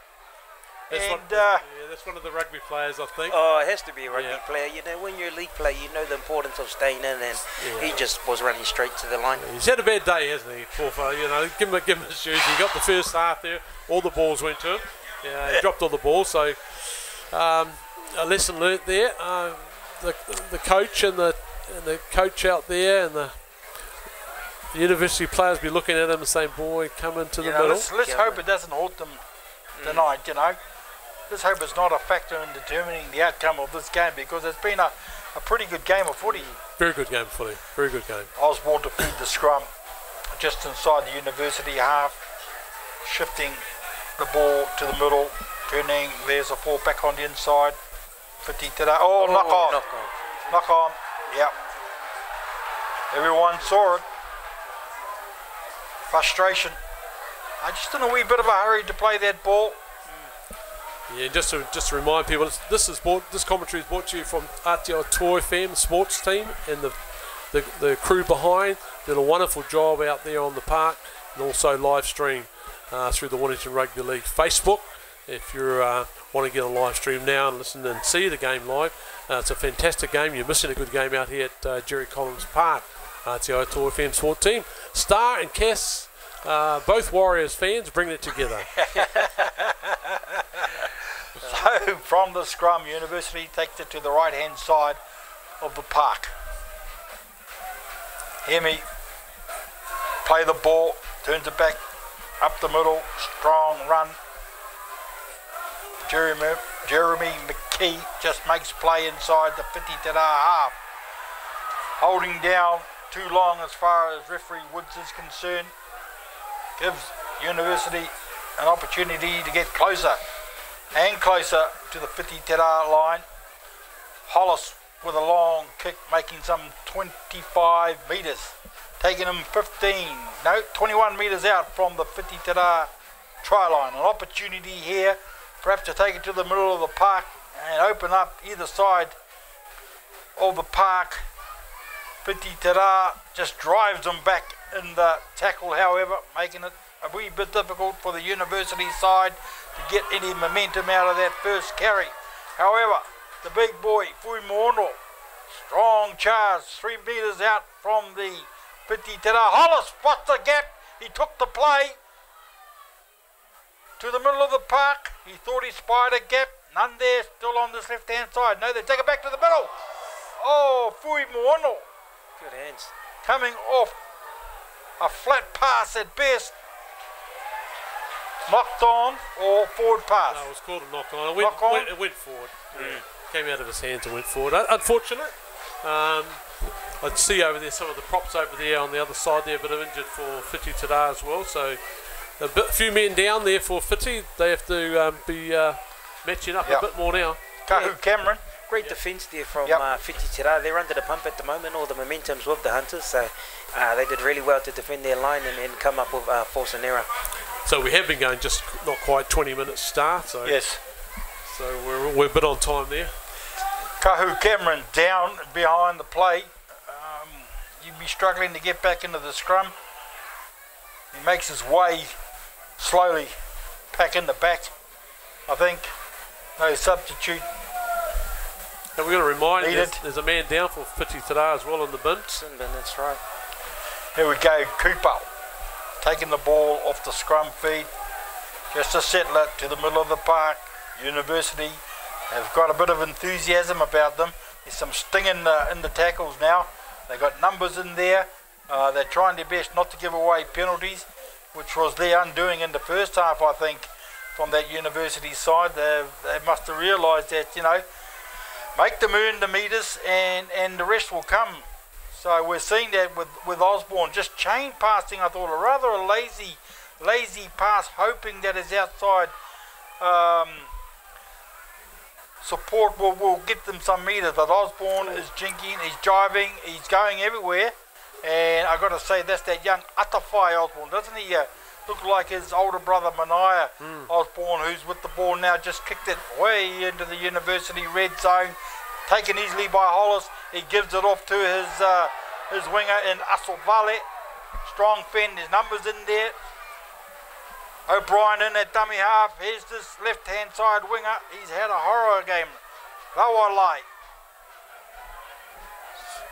That's, And, one, uh, yeah, that's one of the rugby players, I think. Oh, it has to be a rugby Yeah. player. You know, when you're a league player, you know the importance of staying in, and he just was running straight to the line. He's had a bad day, hasn't he, poor fella? You know, give him, a, give him his shoes. He got the first half there. All the balls went to him. Yeah, he dropped all the balls. So um, a lesson learnt there. Uh, the, the coach and the and the coach out there and the, the university players be looking at him and saying, "Boy, come into the You know, middle." let's, let's hope it doesn't haunt them tonight, you know. Let's hope it's not a factor in determining the outcome of this game because it's been a, a pretty good game of footy. Very good game, of footy. Very good game. Osborne to feed the scrum just inside the university half, shifting the ball to the middle, turning, there's a fall back on the inside. 50 today. Oh, oh, knock on. Knock on. Knock on. Yep. Everyone saw it. Frustration. I just in a wee bit of a hurry to play that ball. Yeah, just to just to remind people, this- is brought, this commentary is brought to you from Atiawa Toa FM sports team and the, the the crew behind did a wonderful job out there on the park and also live stream uh, through the Wellington Rugby League Facebook. If you uh, want to get a live stream now and listen and see the game live, uh, it's a fantastic game. You're missing a good game out here at uh, Jerry Collins Park. Atiawa Toa FM sport team. Star and Cass, uh, both Warriors fans, bring it together. So from the scrum, University takes it to the right hand side of the park. Hemi play the ball, turns it back up the middle, strong run. Jeremy, Jeremy McKee just makes play inside the 50 to the half. Holding down too long as far as referee Woods is concerned. Gives University an opportunity to get closer and closer to the 50 Tera line. Hollis with a long kick making some 25 metres taking him 15, no, 21 metres out from the 50 Tara try line. An opportunity here, perhaps to take it to the middle of the park and open up either side of the park. 50 Tara just drives them back in the tackle, however, making it a wee bit difficult for the university side to get any momentum out of that first carry. However, the big boy, Fui Mono, strong charge, three metres out from the 50 Tera. Hollis spots the gap. He took the play to the middle of the park. He thought he spied a gap. None there, still on this left hand side. No, they take it back to the middle. Oh, Fui Mono Good hands. coming off a flat pass at best. Knocked on or forward pass. No, it was called a knock on. It went, Knock on? went- it went forward. Yeah. Came out of his hands and went forward. Unfortunate. Um, I'd see over there some of the props over there on the other side there, a bit of injured for Whiti today as well. So a bit, few men down there for Whiti. They have to um, be uh, matching up Yep. a bit more now. Kahu Cameron. Great defence there from Yep. uh, Whiti Te Rā. They're under the pump at the moment. All the momentum's with the Hunters, so uh, they did really well to defend their line and, and come up with uh, force and error. So we have been going just not quite 20 minutes start. So Yes. so we're, we're a bit on time there. Kahu Cameron down behind the play. Um, you'd be struggling to get back into the scrum. He makes his way slowly back in the back. I think no substitute. And we're going to remind Needed. there's, there's a man down for Whiti today as well in the bin. Sinbin, that's right. Here we go, Cooper taking the ball off the scrum feed. Just to settle it to the middle of the park. University have got a bit of enthusiasm about them. There's some sting in the, in the tackles now. They've got numbers in there. Uh, they're trying their best not to give away penalties, which was their undoing in the first half, I think, from that university side. They, they must have realised that, you know, make them earn the metres and, and the rest will come. So we're seeing that with, with Osborne, just chain passing, I thought, a rather a lazy, lazy pass, hoping that his outside um, support will, will get them some metres. But Osborne is jinking, he's driving, he's going everywhere. And i got to say, that's that young Atawhai Osborne, doesn't he? Uh, look like his older brother Mania Osborne, who's with the ball now, just kicked it way into the university red zone, taken easily by Hollis. He gives it off to his uh, his winger in Asovale. Strong fend, his numbers in there. O'Brien in at dummy half. Here's this left hand side winger. He's had a horror game. Rawalai.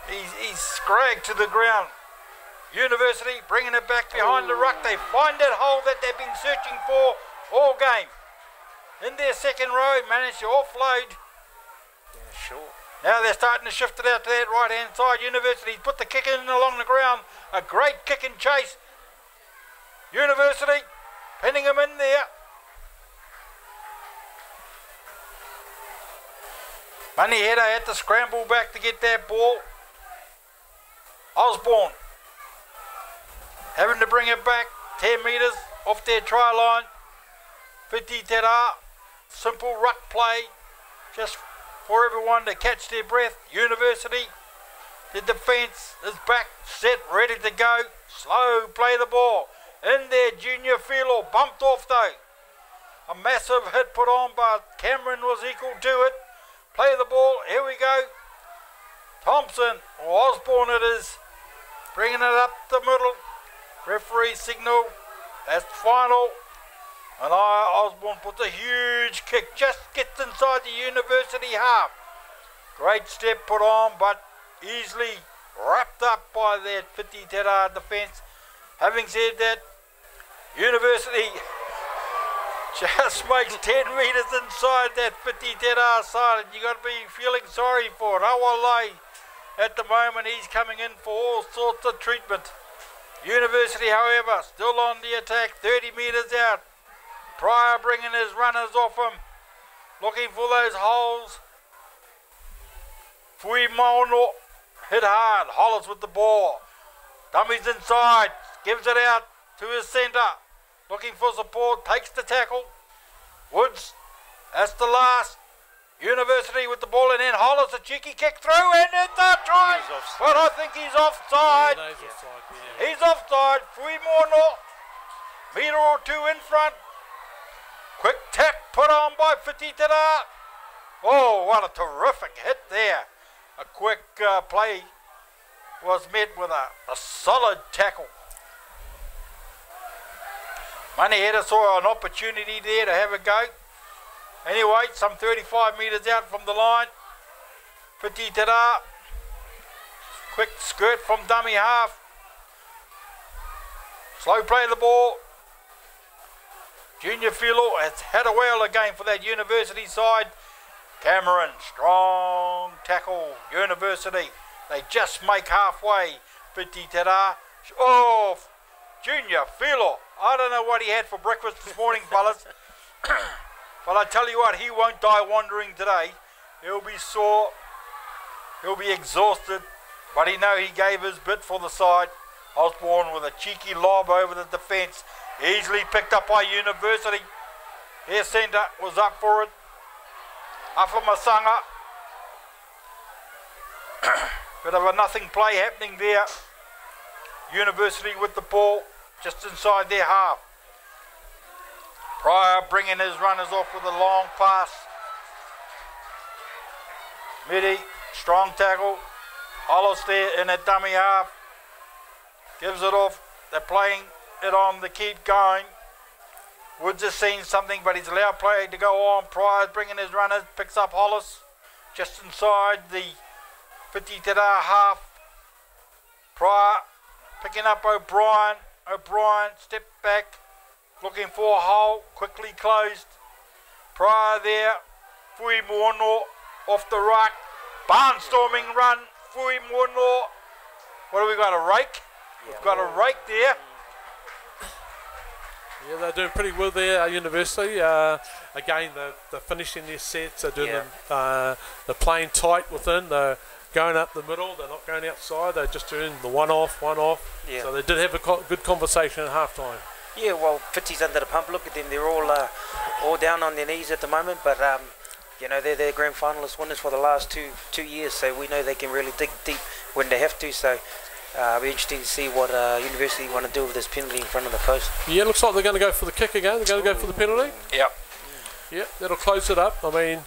He's, he's scragged to the ground. University bringing it back behind the ruck. They find that hole that they've been searching for all game. In their second row, managed to offload. Yeah, sure. Now they're starting to shift it out to that right hand side. University put the kick in along the ground. A great kick and chase. University pinning him in there. Manihera had to scramble back to get that ball. Osborne having to bring it back 10 metres off their try line. Whiti Te Rā, simple ruck play, just for everyone to catch their breath. University, the defence is back, set, ready to go. Slow, play the ball. In there, Junior Philo, bumped off though. A massive hit put on, but Cameron was equal to it. Play the ball, here we go. Thompson, or Osborne it is, bringing it up the middle. Referee signal, that's final. And I, Osborne puts a huge kick, just gets inside the university half. Great step put on, but easily wrapped up by that Whiti Te Rā defence. Having said that, University just makes 10 metres inside that Whiti Te Rā side, and you've got to be feeling sorry for it. Awalai, at the moment, he's coming in for all sorts of treatment. University, however, still on the attack, 30 metres out. Pryor bringing his runners off him, looking for those holes. Fui Maono hit hard. Hollis with the ball. Dummies inside, gives it out to his centre, looking for support, takes the tackle. Woods, that's the last. University with the ball and then Hollis a cheeky kick through and it's a try. But I think he's offside. Yeah, those offside, yeah. He's offside. Fuimono. Meter or two in front. Quick tap put on by Whiti Te Rā. Oh, what a terrific hit there. A quick uh, play was met with a, a solid tackle. Manihera saw an opportunity there to have a go. Anyway, some 35 metres out from the line. Whiti Te Rā. Quick skirt from dummy half. Slow play of the ball. Junior Philo has had a whale again for that university side. Cameron, strong tackle, university. They just make halfway. Whiti Te Rā. Oh, Junior Philo. I don't know what he had for breakfast this morning, fellas. but I tell you what, he won't die wandering today. He'll be sore. He'll be exhausted. But he know he gave his bit for the side. Osborne with a cheeky lob over the defence. Easily picked up by University. Their centre was up for it. Afa Masanga. Bit of a nothing play happening there. University with the ball just inside their half. Pryor bringing his runners off with a long pass. Midi, strong tackle. Hollis there in a dummy half. Gives it off. They're playing it on to keep going. Woods has seen something, but he's allowed play to go on. Pryor's bringing his runners, picks up Hollis just inside the 50 to the half. Pryor picking up O'Brien. O'Brien step back, looking for a hole, quickly closed. Pryor there. Fui Mono off the right. Barnstorming run. Fui Mono. What have we got? A rake? We've got a rake there. Yeah, they're doing pretty well there at university. Uh, again, they're, they're finishing their sets. They're doing Yeah. them. Uh, they're playing tight within. They're going up the middle. They're not going outside. They're just doing the one off, one off. Yeah. So they did have a co- good conversation at halftime. Yeah, well, Fitzy's under the pump. Look at them; they're all uh, all down on their knees at the moment. But um, you know, they're their grand finalist winners for the last two two years, so we know they can really dig deep when they have to. So. Uh, it'll be interesting to see what uh, University want to do with this penalty in front of the post. Yeah, looks like they're going to go for the kick again. They're going to go for the penalty. Yep. Yeah, that'll close it up. I mean,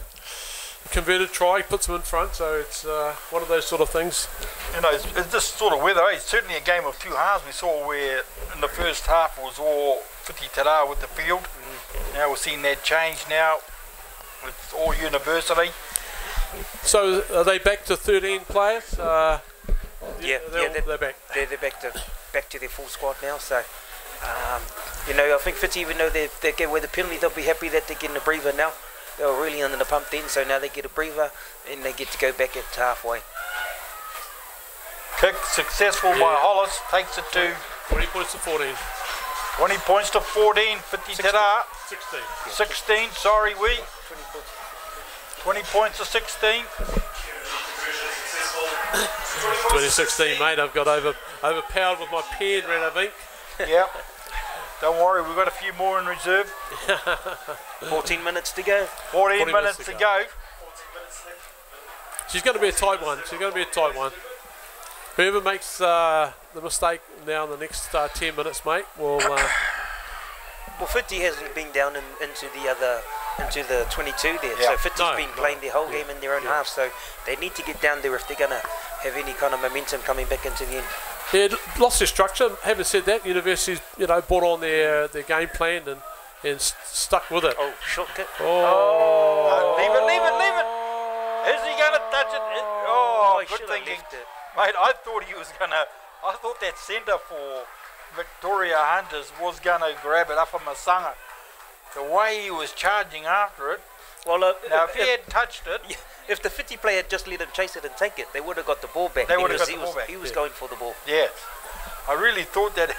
converted try puts them in front, so it's uh, one of those sort of things. You know, it's, it's this sort of weather. eh? It's certainly a game of two halves. We saw where in the first half it was all Whiti Te Rā with the field. Now we're seeing that change now. It's all university. So are they back to 13 players? Uh, Yeah, they're, yeah, all- they- they're back. They're, they're back to back to their full squad now. So, um, you know, I think Fitzy, even though they they get away the penalty, they'll be happy that they're getting a breather now. They were really under the pump then, so now they get a breather and they get to go back at halfway. Kick successful by Hollis. Takes it to 20 points to 14. 20 points to 14. Whiti Te Rā. 16. 16, sorry, we. 20 points to 16. Conversion successful. 2016, mate. I've got over overpowered with my pen, ran of ink. yeah. Don't worry, we've got a few more in reserve. 14 minutes to go. 14 40 minutes, minutes to to go. 14. She's going to be a tight one. She's going to be a tight one. Whoever makes uh, the mistake now in the next uh, 10 minutes, mate, will. Uh, Well, Fitzy hasn't been down in, into the other into the 22 there. Yeah. So Fitzy's No, been no. playing their whole game in their own half. So they need to get down there if they're gonna have any kind of momentum coming back into the end. yeah, lost their structure. Having said that, universities, you know, bought on their their game plan and and s- stuck with it. Oh, short kick. Uh, leave it, leave it, leave it. Is he going to touch it? It- Oh, he good should have thinking. left it. Mate, I thought he was going to. I thought that centre for Victoria Hunters was going to grab it up from Masanga. The way he was charging after it. Well, uh, Now, if, if he had touched it, if, if the Fitzy player had just let him chase it and take it, they would have got the ball back. They would have got he the was, ball back, He was yeah. going for the ball. yes. I really thought that.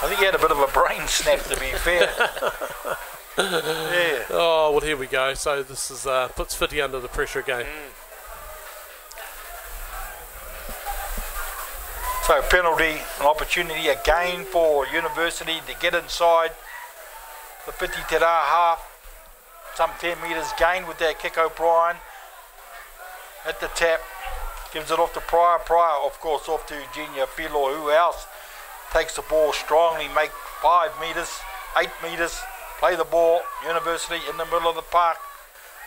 I think he had a bit of a brain snap, to be fair. yeah. Oh well, here we go. So this is uh, puts Fitty under the pressure again. So penalty, an opportunity again for University to get inside the Whiti Te Rā half. some 10 metres gained with that kick O'Brien at the tap. Gives it off to Pryor. Pryor, of course, off to Junior Filo. Who else takes the ball strongly, make five metres, eight metres, play the ball. University in the middle of the park.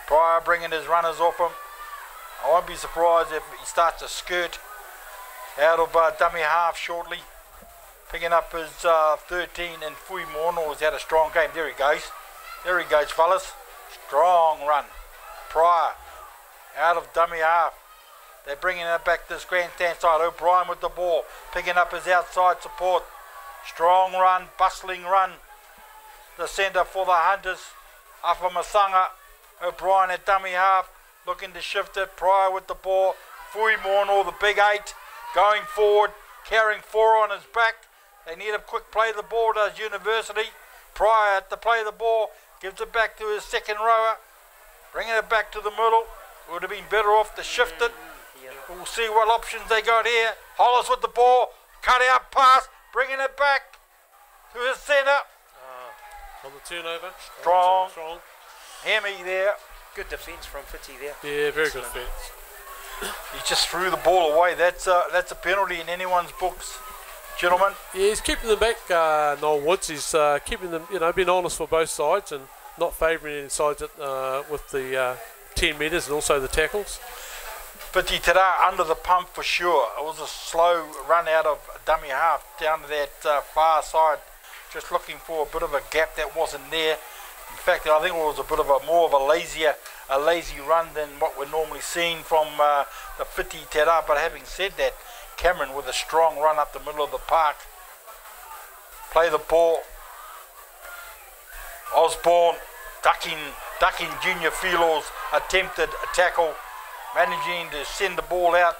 Pryor bringing his runners off him. I won't be surprised if he starts to skirt out of uh, dummy half shortly. Picking up his uh, 13 and Fui Mono has had a strong game. There he goes. There he goes, fellas. Strong run. Pryor out of dummy half. They're bringing it back this grandstand side. O'Brien with the ball, picking up his outside support. Strong run, bustling run. The centre for the Hunters. Afa Masanga. O'Brien at dummy half, looking to shift it. Pryor with the ball. Fui Mono, the big eight, going forward, carrying four on his back. They need a quick play of the ball, does University. Pryor to play of the ball, gives it back to his second rower, bringing it back to the middle. Would have been better off to shift it. We'll see what options they got here. Hollis with the ball, cut out pass, bringing it back to his centre. Ah, on the turnover. Strong. Strong. Hemi there. Good defence from Fitzy there. Yeah, very good defence. He just threw the ball away. That's a, that's a penalty in anyone's books, gentlemen. Yeah, he's keeping them back, uh, Noel Woods. He's uh, keeping them, you know, being honest for both sides and not favouring any sides that, uh, with the uh, 10 metres and also the tackles. Whiti Te Rā under the pump for sure. It was a slow run out of dummy half down to that uh, far side, just looking for a bit of a gap that wasn't there. In fact, I think it was a bit of a more of a lazier, a lazy run than what we're normally seeing from uh, the Whiti Te Rā. But having said that, Cameron with a strong run up the middle of the park, play the ball. Osborne ducking, ducking Junior Filo's attempted tackle managing to send the ball out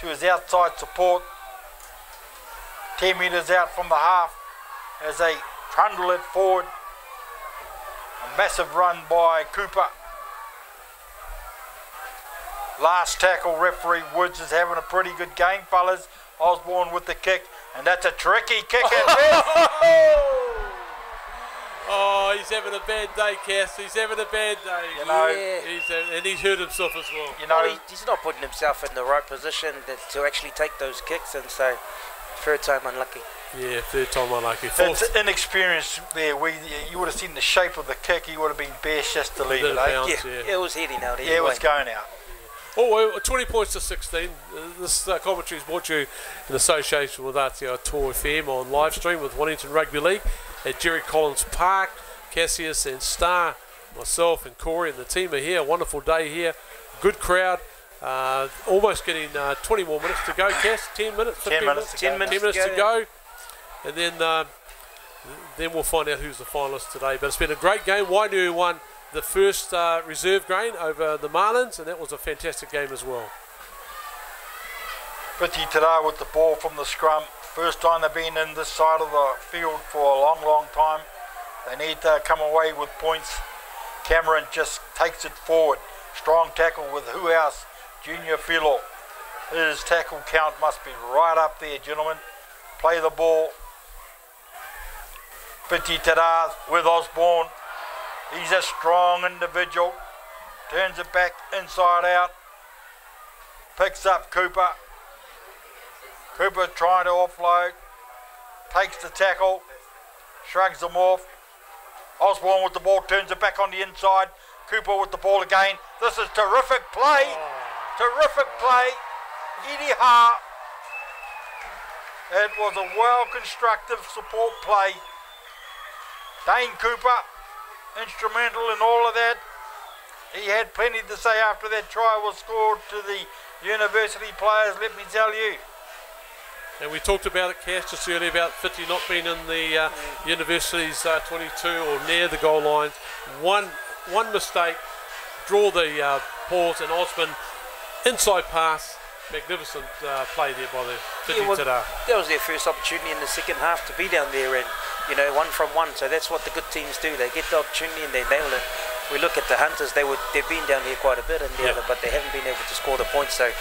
to his outside support. 10 metres out from the half as they trundle it forward. A massive run by Cooper. Last tackle, referee Woods is having a pretty good game, fellas. Osborne with the kick, and that's a tricky kick at. Oh, he's having a bad day, Cass. He's having a bad day. You know, Yeah. He's, uh, and he's hurt himself as well. you Well, know, he, he's not putting himself in the right position that, to actually take those kicks, and so third time unlucky. Yeah, third time unlucky. it's Fourth. inexperience there. We, you would have seen the shape of the kick. He would have been best just to leave it. of eh? Yeah, yeah. it was heading out Yeah, it was going out. Oh, well, 20 points to 16. Uh, This uh, commentary is brought to you in association with Atiawa Toa FM on live stream with Wellington Rugby League at Jerry Collins Park. Cassius and Star, myself and Corey and the team are here. Wonderful day here. Good crowd. Uh, almost getting uh, 20 more minutes to go, Cass. 10 minutes? 10 minutes to 10 go. minutes 10 minutes to to go, go. And then um, then we'll find out who's the finalist today. But it's been a great game. Wainui won the first uh, reserve grain over the Marlins, and that was a fantastic game as well. Piti Tara with the ball from the scrum. First time they've been in this side of the field for a long, long time. They need to come away with points. Cameron just takes it forward. Strong tackle with who else? Junior Filo. His tackle count must be right up there, gentlemen. Play the ball. Whiti Te Rā with Osborne. He's a strong individual. Turns it back inside out. Picks up Cooper. Cooper trying to offload, takes the tackle, shrugs them off. Osborne with the ball, turns it back on the inside. Cooper with the ball again. This is terrific play. Terrific play. Edie Ha. It was a well constructive support play. Dane Cooper, instrumental in all of that. He had plenty to say after that try was scored to the university players, let me tell you. And we talked about it, Cass, just earlier about Whiti not being in the uh, university's uh, 22 or near the goal line. One one mistake, draw the uh, pause, and Osman inside pass. Magnificent uh, play there by the Yeah, well, Tara. that was their first opportunity in the second half to be down there and, you know, one from one. So that's what the good teams do. They get the opportunity and they nail it. We look at the Hunters, they were, they've been down here quite a bit, and the Yeah. other, but they haven't been able to score the points. So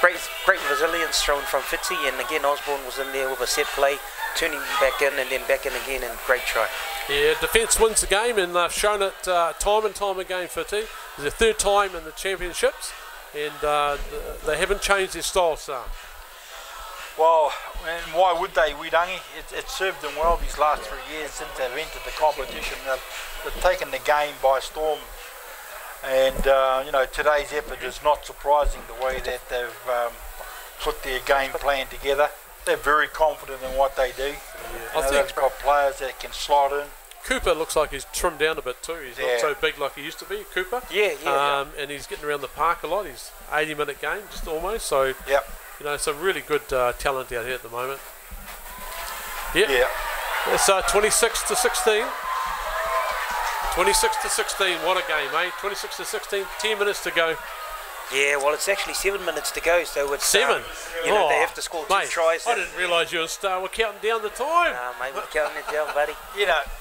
great great resilience thrown from Fitzy. And again, Osborne was in there with a set play, turning back in and then back in again, and great try. Yeah, defence wins the game, and they've shown it uh, time and time again. Whiti, it's their third time in the championships, and uh, they haven't changed their style. So Well, and why would they, Widangi? It, it served them well these last three years since they've entered the competition. They've, they've taken the game by storm. And, uh, you know, today's effort is not surprising the way that they've um, put their game plan together. They're very confident in what they do. You I think- they've got players that can slot in. Cooper looks like he's trimmed down a bit too. He's Yeah. not so big like he used to be. Cooper. Yeah, yeah, yeah. Um, and he's getting around the park a lot. He's 80 minute game, just almost. So Yep. you know, some really good uh, talent out here at the moment. Yep. Yeah. It's uh, 26 to 16. 26 to 16. What a game, eh? 26 to 16. 10 minutes to go. Yeah, well, it's actually seven minutes to go, so it's Seven. Um, you know, they Oh, have to score two mate, tries. I didn't realise you were, uh, were counting down the time. Uh, mate, we're counting it down, buddy. You know, we,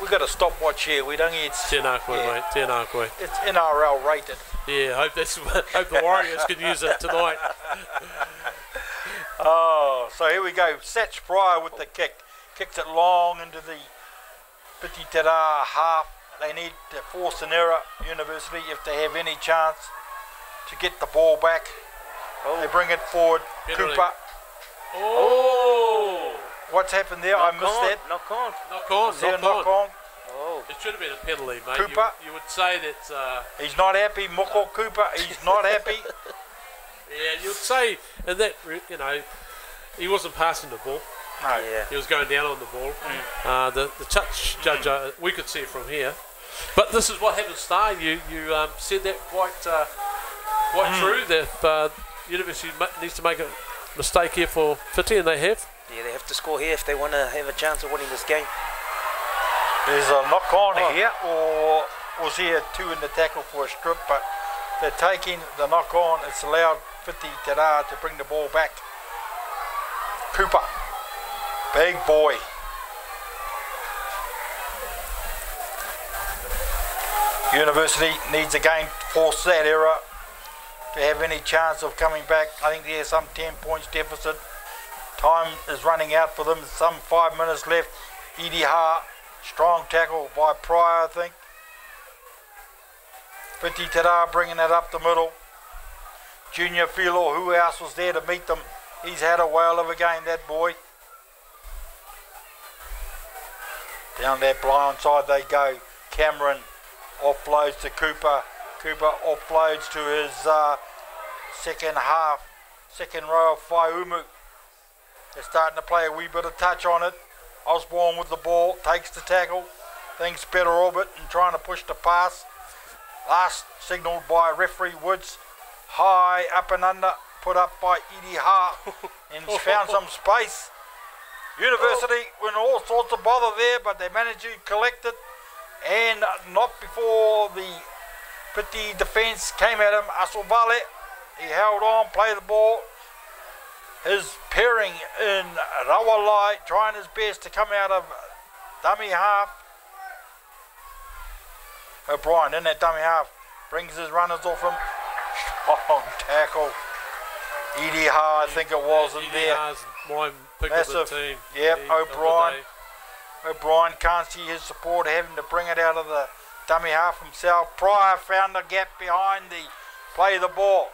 we got a stopwatch here. We don't need. Tēnā koe, yeah. mate. Tēnā koe. It's NRL rated. Yeah, hope that's hope the Warriors can use it tonight. Oh, so here we go. Satch Pryor with the kick. Kicks it long into the Whiti Te Rā half. They need to force an error, University, if they have any chance to get the ball back. They bring it forward. Penalty. Cooper. Oh! What's happened there? I missed on, that. Knock on. Knock on, Was there a knock, knock on. on? Oh, It should have been a penalty, mate. Cooper. You, you would say that. Uh, He's not happy. Moko Cooper. He's not happy. yeah, you'd say, and that you know, he wasn't passing the ball. No. yeah. He was going down on the ball. Uh, the the touch judge, uh, we could see it from here. But this is what happens, Star. You you um, said that quite uh, quite true. That uh, University needs to make a mistake here for Whiti, and they have. Yeah, they have to score here if they want to have a chance of winning this game. There's a knock on Oh. here, or was here two in the tackle for a strip, but they're taking the knock on. It's allowed 50 Tera to bring the ball back. Cooper, big boy. University needs a game to force that error to have any chance of coming back. I think there's some 10 points deficit. Time is running out for them. Some five minutes left. Edie Hart, strong tackle by Pryor, I think. Whiti Te Rā bringing it up the middle. Junior Philo, who else was there to meet them? He's had a whale of a game, that boy. Down that blind side they go. Cameron offloads to Cooper. Cooper offloads to his uh, second half, second row of Faiumu. They're starting to play a wee bit of touch on it. Osborne with the ball, takes the tackle, thinks better of it and trying to push the pass. Last signalled by referee Woods, high up and under, put up by Edie Hart, and he's found some space. University were in all sorts of bother there, but they managed to collect it, and not before the Whiti defence came at him. Asovale, he held on, played the ball, his pairing in Rawalai, trying his best to come out of dummy half. Oh, O'Brien in that dummy half brings his runners off him. Strong oh, tackle. Edie Ha, I think it was in there. EDR's my pick Massive. the. Yep, He- of the O'Brien. O'Brien can't see his support, having to bring it out of the dummy half himself. Pryor found the gap behind the play the ball.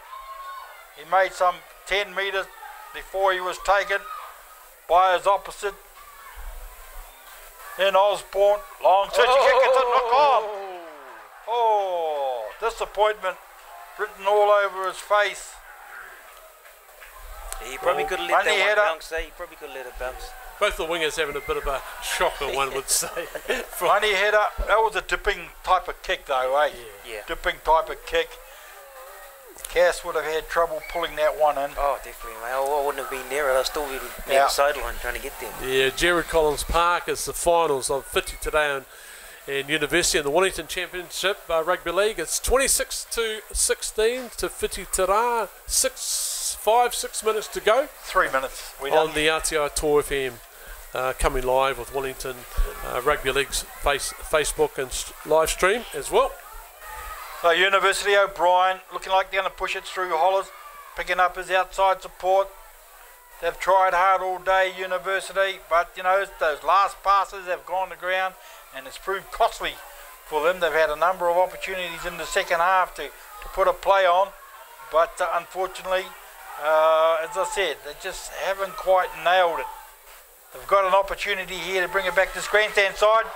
He made some 10 metres before he was taken by his opposite. In Osborne, long switch, he gets a knock on. Oh, disappointment written all over his face. He probably Oh, could have let money that one header. bounce. Eh? He probably could have let it bounce. Both the wingers having a bit of a shocker, one would say. From- Manihera, that was a dipping type of kick though, eh? Yeah. Dipping type of kick. Cass would have had trouble pulling that one in. Oh, definitely, mate. I I wouldn't have been there. I'd still be near Yeah. the sideline trying to get there. Yeah, Jerry Collins Park is the finals of 50 today and, and University in the Wellington Championship uh, Rugby League. It's 26 to 16 to Whiti Te Rā. Six, five, six minutes to go Three minutes. We on done. the Atiawa Toa FM. Uh, coming live with Wellington uh, Rugby League's face, Facebook and s live stream as well. So University O'Brien looking like they're going to push it through Hollis, picking up his outside support. They've tried hard all day, University, but you know those last passes have gone to ground, and it's proved costly for them. They've had a number of opportunities in the second half to, to put a play on, but uh, unfortunately, uh, as I said, they just haven't quite nailed it. They've got an opportunity here to bring it back to this grandstand side.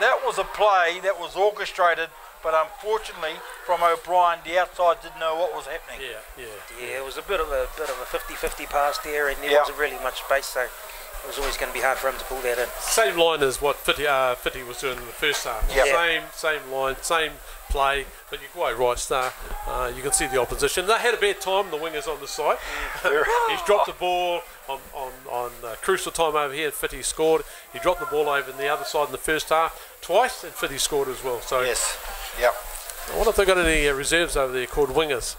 That was a play that was orchestrated, but unfortunately, from O'Brien, the outside didn't know what was happening. Yeah, yeah. Yeah, it was a bit of a bit of a 50-50 pass there, and there Yeah. wasn't really much space, so it was always going to be hard for him to pull that in. Same line as what Whiti, uh, Whiti was doing in the first half. Yeah. Same, same line, same play. But you're quite right, Star. Uh, you can see the opposition. They had a bad time. The wingers on the side. He's dropped the ball on on, on uh, crucial time over here. and Whiti scored. He dropped the ball over on the other side in the first half twice, and Whiti scored as well. So Yes, yep. I wonder if they've got any uh, reserves over there called wingers.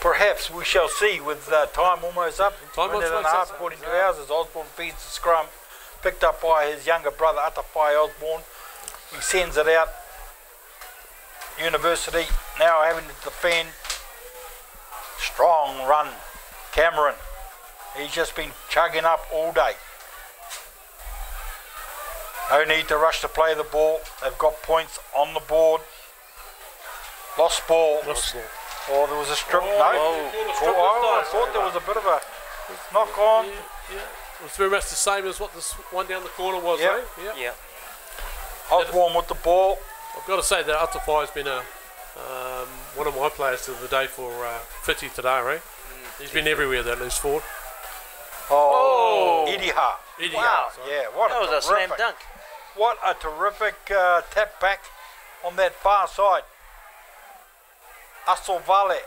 Perhaps we shall see with uh, time almost up. Time minute and almost a half, up. according to ours, as Osborne feeds the scrum, picked up by his younger brother Atawhai Osborne. He sends it out. University now having to defend. Strong run, Cameron. He's just been chugging up all day. No need to rush to play the ball. They've got points on the board. Lost ball. Lost ball. Oh, there was a strip. Oh, no. yeah, Oh, strip oh, I thought there was a bit of a knock on. Yeah, yeah. It was very much the same as what this one down the corner was, Yep. eh? Yeah. Yeah, Osborne with the ball. I've got to say that Atawhai has been a um, one of my players of the day for uh, Whiti today, right? He's been everywhere that loose forward. Oh, Idiha. Idiha, Wow. sorry. Yeah, what that a was a slam terrific, dunk. what a terrific uh, tap back on that far side. Asol Vale.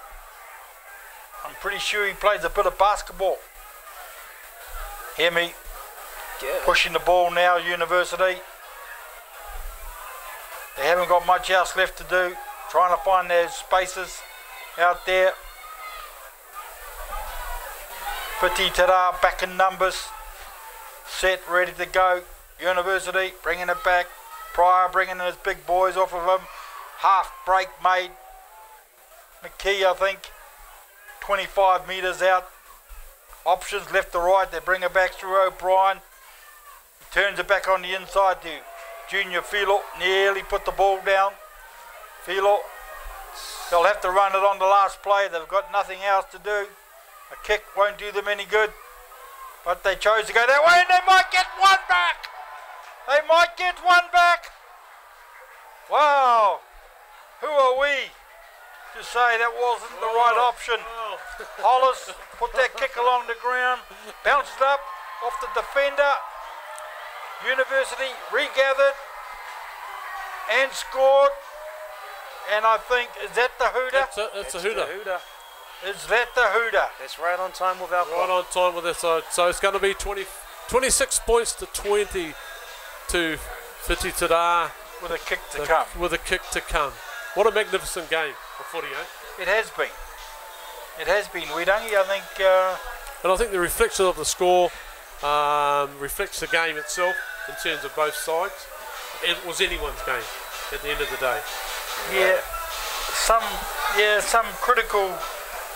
I'm pretty sure he plays a bit of basketball. Hear me Yeah. pushing the ball now, University. They haven't got much else left to do. Trying to find those spaces out there. Whiti Te Rā back in numbers. Set, ready to go. University bringing it back. Pryor bringing in his big boys off of him. Half break made. McKee, I think, 25 metres out. Options left to right. They bring it back through O'Brien. Turns it back on the inside to Junior Philo. Nearly put the ball down. Philo. They'll have to run it on the last play. They've got nothing else to do. A kick won't do them any good. But they chose to go that way and they might get one back. They might get one back. Wow. Who are we to say that wasn't the right oh. option? Oh. Hollis put that kick along the ground, bounced it up off the defender. University regathered and scored. And I think, is that the hooter? That's a, that's a It's hooter. the hooter. Is that the hooter? That's right on time with our Right on time with this side. So it's going to be 20, 26 points to 20 to Whiti Te Rā With a kick to the- come. with a kick to come. What a magnificent game for footy, eh? It has been. It has been. Wedangi, I think, uh, And I think the reflection of the score um, reflects the game itself in terms of both sides. It was anyone's game at the end of the day. yeah, some, yeah, some critical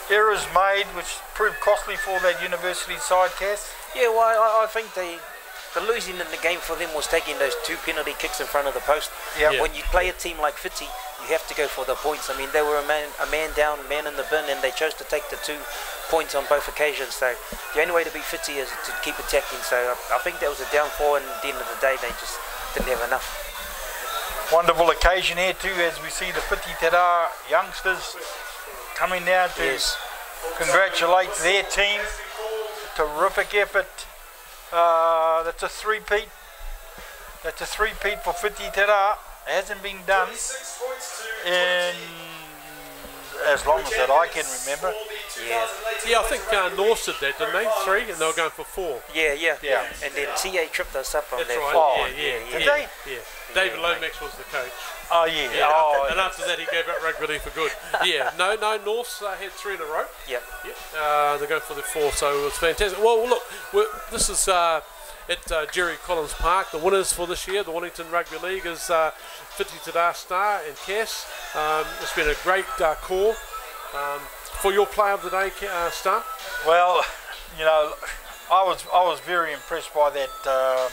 errors made, which proved costly for that university side, Cass. Yeah, well, I, I think they, the losing in the game for them was taking those two penalty kicks in front of the post. Yep. Yeah. When you play a team like Fitzy, you have to go for the points. I mean, they were a man, a man down, man in the bin, and they chose to take the two points on both occasions. So the only way to beat Fitzy is to keep attacking. So I, I think that was a downfall, and at the end of the day, they just didn't have enough. Wonderful occasion here too, as we see the Whiti Te Rā youngsters coming down to Yes. congratulate their team. Terrific effort. Uh, that's a three-peat. That's a three-peat for Whiti Te Rā. Hasn't been done in as long as that I can remember. Yeah. Yeah, I think uh, North did that, didn't they? Three, and they were going for four. Yeah, yeah, Yeah. And then TA tripped us up on That's that. right. Oh, yeah, yeah, did yeah, they? Yeah. David Lomax was the coach. Oh yeah. Yeah, oh, and after that he gave up rugby league for good. Yeah, no, no, North uh, had three in a row. Yeah. Yeah, uh, they go for the four, so it was fantastic. Well, look, this is uh, at uh, Jerry Collins Park. The winners for this year, the Wellington Rugby League, is uh, Whiti Te Rā Star and Cass. Um, it's been a great uh, call. Um, for your player of the day, uh, Star? Well, you know, I was I was very impressed by that uh,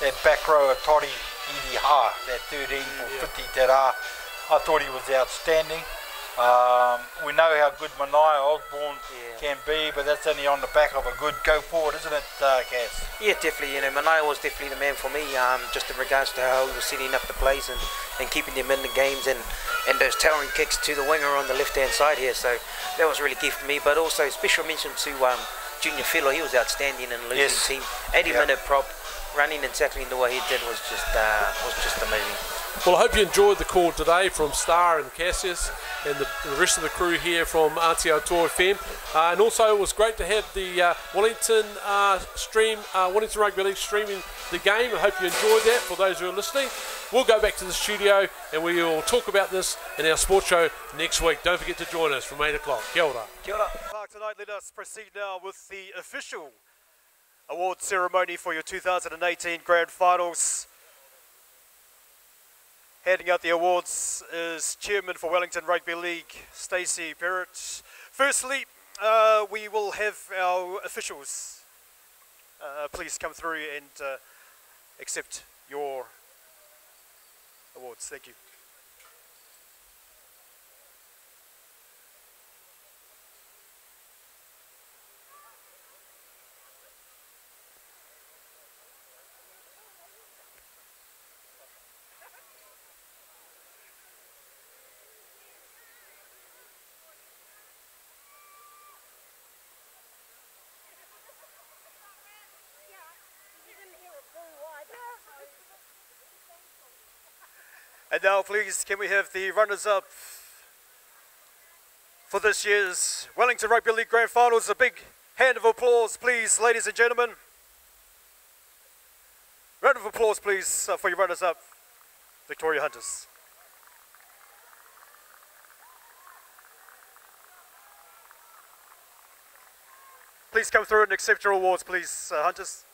that back row of Toddy Idi Ha, that 13 for 50 that are. I thought he was outstanding. Um, we know how good Manai Osborne Yeah. can be, but that's only on the back of a good go forward, isn't it, uh, Cass? Yeah, definitely. You know, Manai was definitely the man for me, um, just in regards to how he was setting up the plays and, and keeping them in the games and, and those towering kicks to the winger on the left hand side here. So that was really key for me. But also special mention to um, Junior Philo. He was outstanding in losing Yes. team. 80 Yeah. minute prop, running and tackling the way he did was just uh, was just amazing. Well, I hope you enjoyed the call today from Star and Cassius and the, the rest of the crew here from Aotearoa FM. Uh, and also, it was great to have the uh, Wellington uh, stream, uh, Wellington Rugby League streaming the game. I hope you enjoyed that for those who are listening. We'll go back to the studio and we will talk about this in our sports show next week. Don't forget to join us from 8 o'clock. Kia ora. Kia ora. Tonight, let us proceed now with the official award ceremony for your 2018 Grand Finals. Handing out the awards is Chairman for Wellington Rugby League, Stacey Barrett. Firstly, uh, we will have our officials uh, please come through and uh, accept your awards. Thank you. And now, please, can we have the runners-up for this year's Wellington Rugby League Grand Finals? A big hand of applause, please, ladies and gentlemen. Round of applause, please, uh, for your runners-up, Victoria Hunters. Please come through and accept your awards, please, uh, Hunters.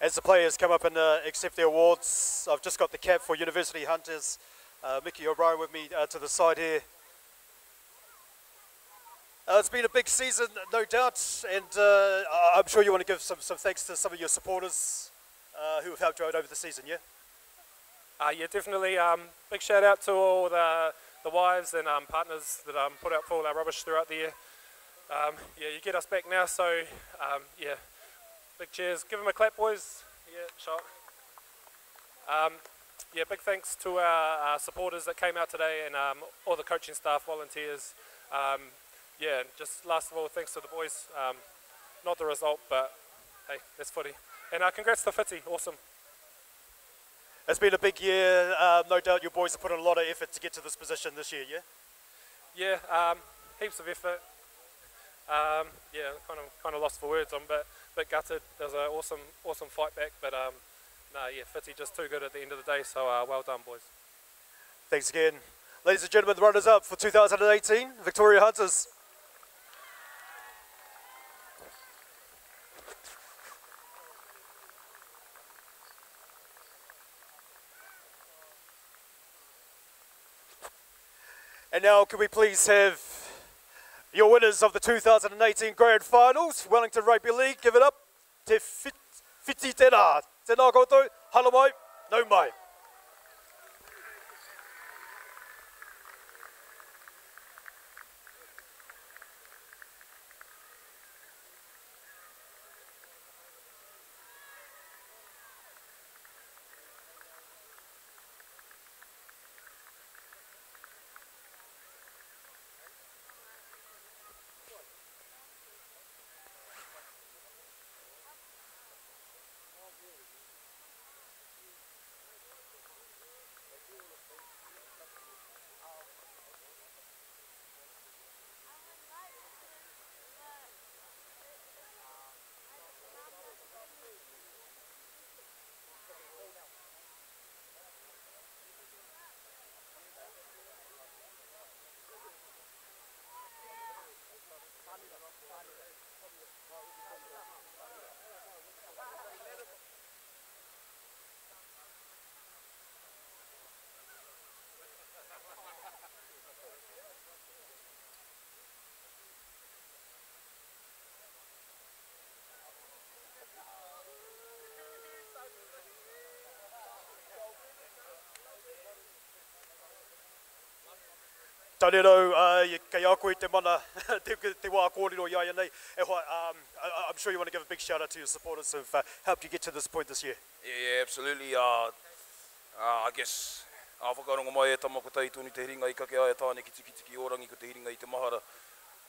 As the players come up and uh, accept their awards, I've just got the cap for University Hunters. Uh, Mickey O'Brien with me uh, to the side here. Uh, it's been a big season, no doubt, and uh, I'm sure you want to give some, some thanks to some of your supporters uh, who have helped you out over the season, yeah? Yeah, definitely. Um, big shout out to all the, the wives and um, partners that um, put up for all our rubbish throughout the year. Um, yeah, you get us back now, so um, yeah, big cheers. Give them a clap, boys. Yeah, shot. Um, yeah, big thanks to our, our supporters that came out today and um, all the coaching staff, volunteers. Um, yeah, just last of all, thanks to the boys. Um, not the result, but hey, that's footy. And uh, congrats to Fitty, awesome. It's been a big year. Uh, no doubt your boys have put in a lot of effort to get to this position this year, yeah? Yeah, um, heaps of effort. Um, yeah, kind of kind of lost for words. I'm a bit, gutted. There's an awesome awesome fight back, but um, no, yeah, Fitzy just too good at the end of the day. So uh, well done, boys. Thanks again. Ladies and gentlemen, the runners up for 2018, Victoria Hunters. And now, can we please have your winners of the 2018 Grand Finals, Wellington Rugby League, give it up. Te fiti tēnā. Tēnā koutou, hala mai, nau mai. Tanerau, uh, kei a koe te mana, te, te wā kōrero i aia nei. E hoa, um, I, I'm sure you want to give a big shout out to your supporters who've uh, helped you get to this point this year. Yeah, yeah, absolutely. Uh, uh, I guess, a whakarongo mai e tamako tai tonu te hiringa i kake ai tāne ki tiki tiki orangi ko te hiringa i te mahara.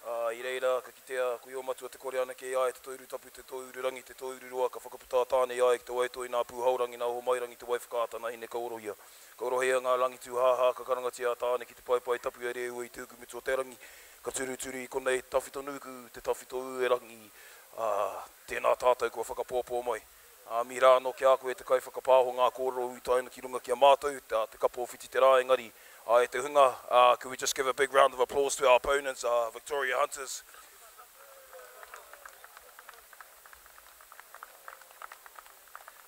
Uh, I reira, ka kitea, ko i o matua te kore ana ke ai, te toiru tapu, te toiru rangi, te toiru roa, ka whakaputa tāne ai, ki te waitoi nā pūhaurangi, nā ho mairangi, te wai whakaatana, hine ka orohia. Ka orohia ngā langi tū hāhā, ka karangatia tāne ki te paipai tapu e reu i tūku mitu o te rangi. Ka turu turu i konei tawhito nuku, te tawhito u e rangi. Uh, tēnā tātou kua whakapōpō mai. Uh, mi rā no ke a koe te kai whakapāho ngā kōrero i taina ki runga ki a mātou, te, te kapo whiti te rā engari. Uh, te hunga, uh, could we just give a big round of applause to our opponents, uh, Victoria Hunters.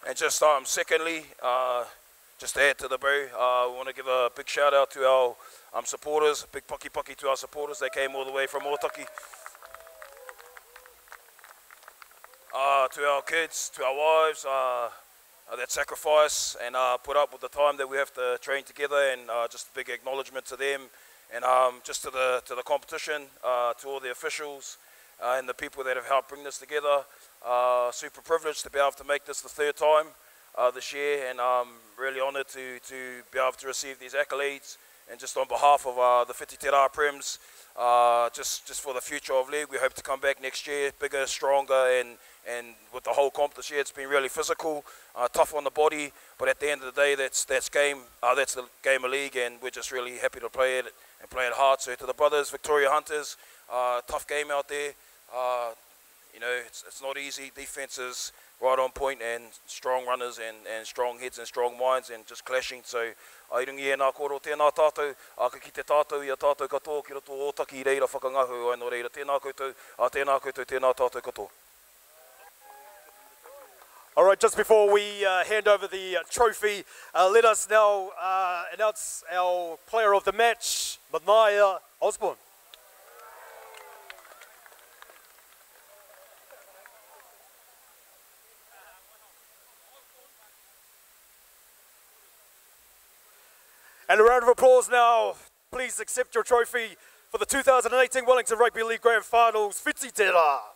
And just um, secondly, uh, just to add to the bow, uh, we want to give a big shout out to our um, supporters, big paki paki to our supporters. They came all the way from Otaki. Uh, to our kids, to our wives, uh, uh, that sacrifice and uh, put up with the time that we have to train together, and uh, just a big acknowledgement to them, and um, just to the to the competition, uh, to all the officials uh, and the people that have helped bring this together. Uh, super privileged to be able to make this the third time this year, and I'm really honoured to to be able to receive these accolades. And just on behalf of the Whiti Te Rā Prims, just just for the future of league, we hope to come back next year bigger, stronger, and and with the whole comp this year, it's been really physical, uh, tough on the body. But at the end of the day, that's that's game. Uh, that's the game of league, and we're just really happy to play it and play it hard. So to the brothers, Victoria Hunters, uh, tough game out there. Uh, you know, it's, it's not easy. Defense is right on point and strong runners and, and strong heads and strong minds and just clashing. So, ai e nā koro tēnā tātou, a ka ki te tātou i a tātou katoa ki roto o taki i reira whakangahu ai no reira. Tēnā koutou, a tēnā koutou, tēnā tātou katoa. All right, just before we uh, hand over the uh, trophy, uh, let us now uh, announce our player of the match, Manaya Osborne. And a round of applause now. Please accept your trophy for the 2018 Wellington Rugby League Grand Finals, Whiti Te Rā.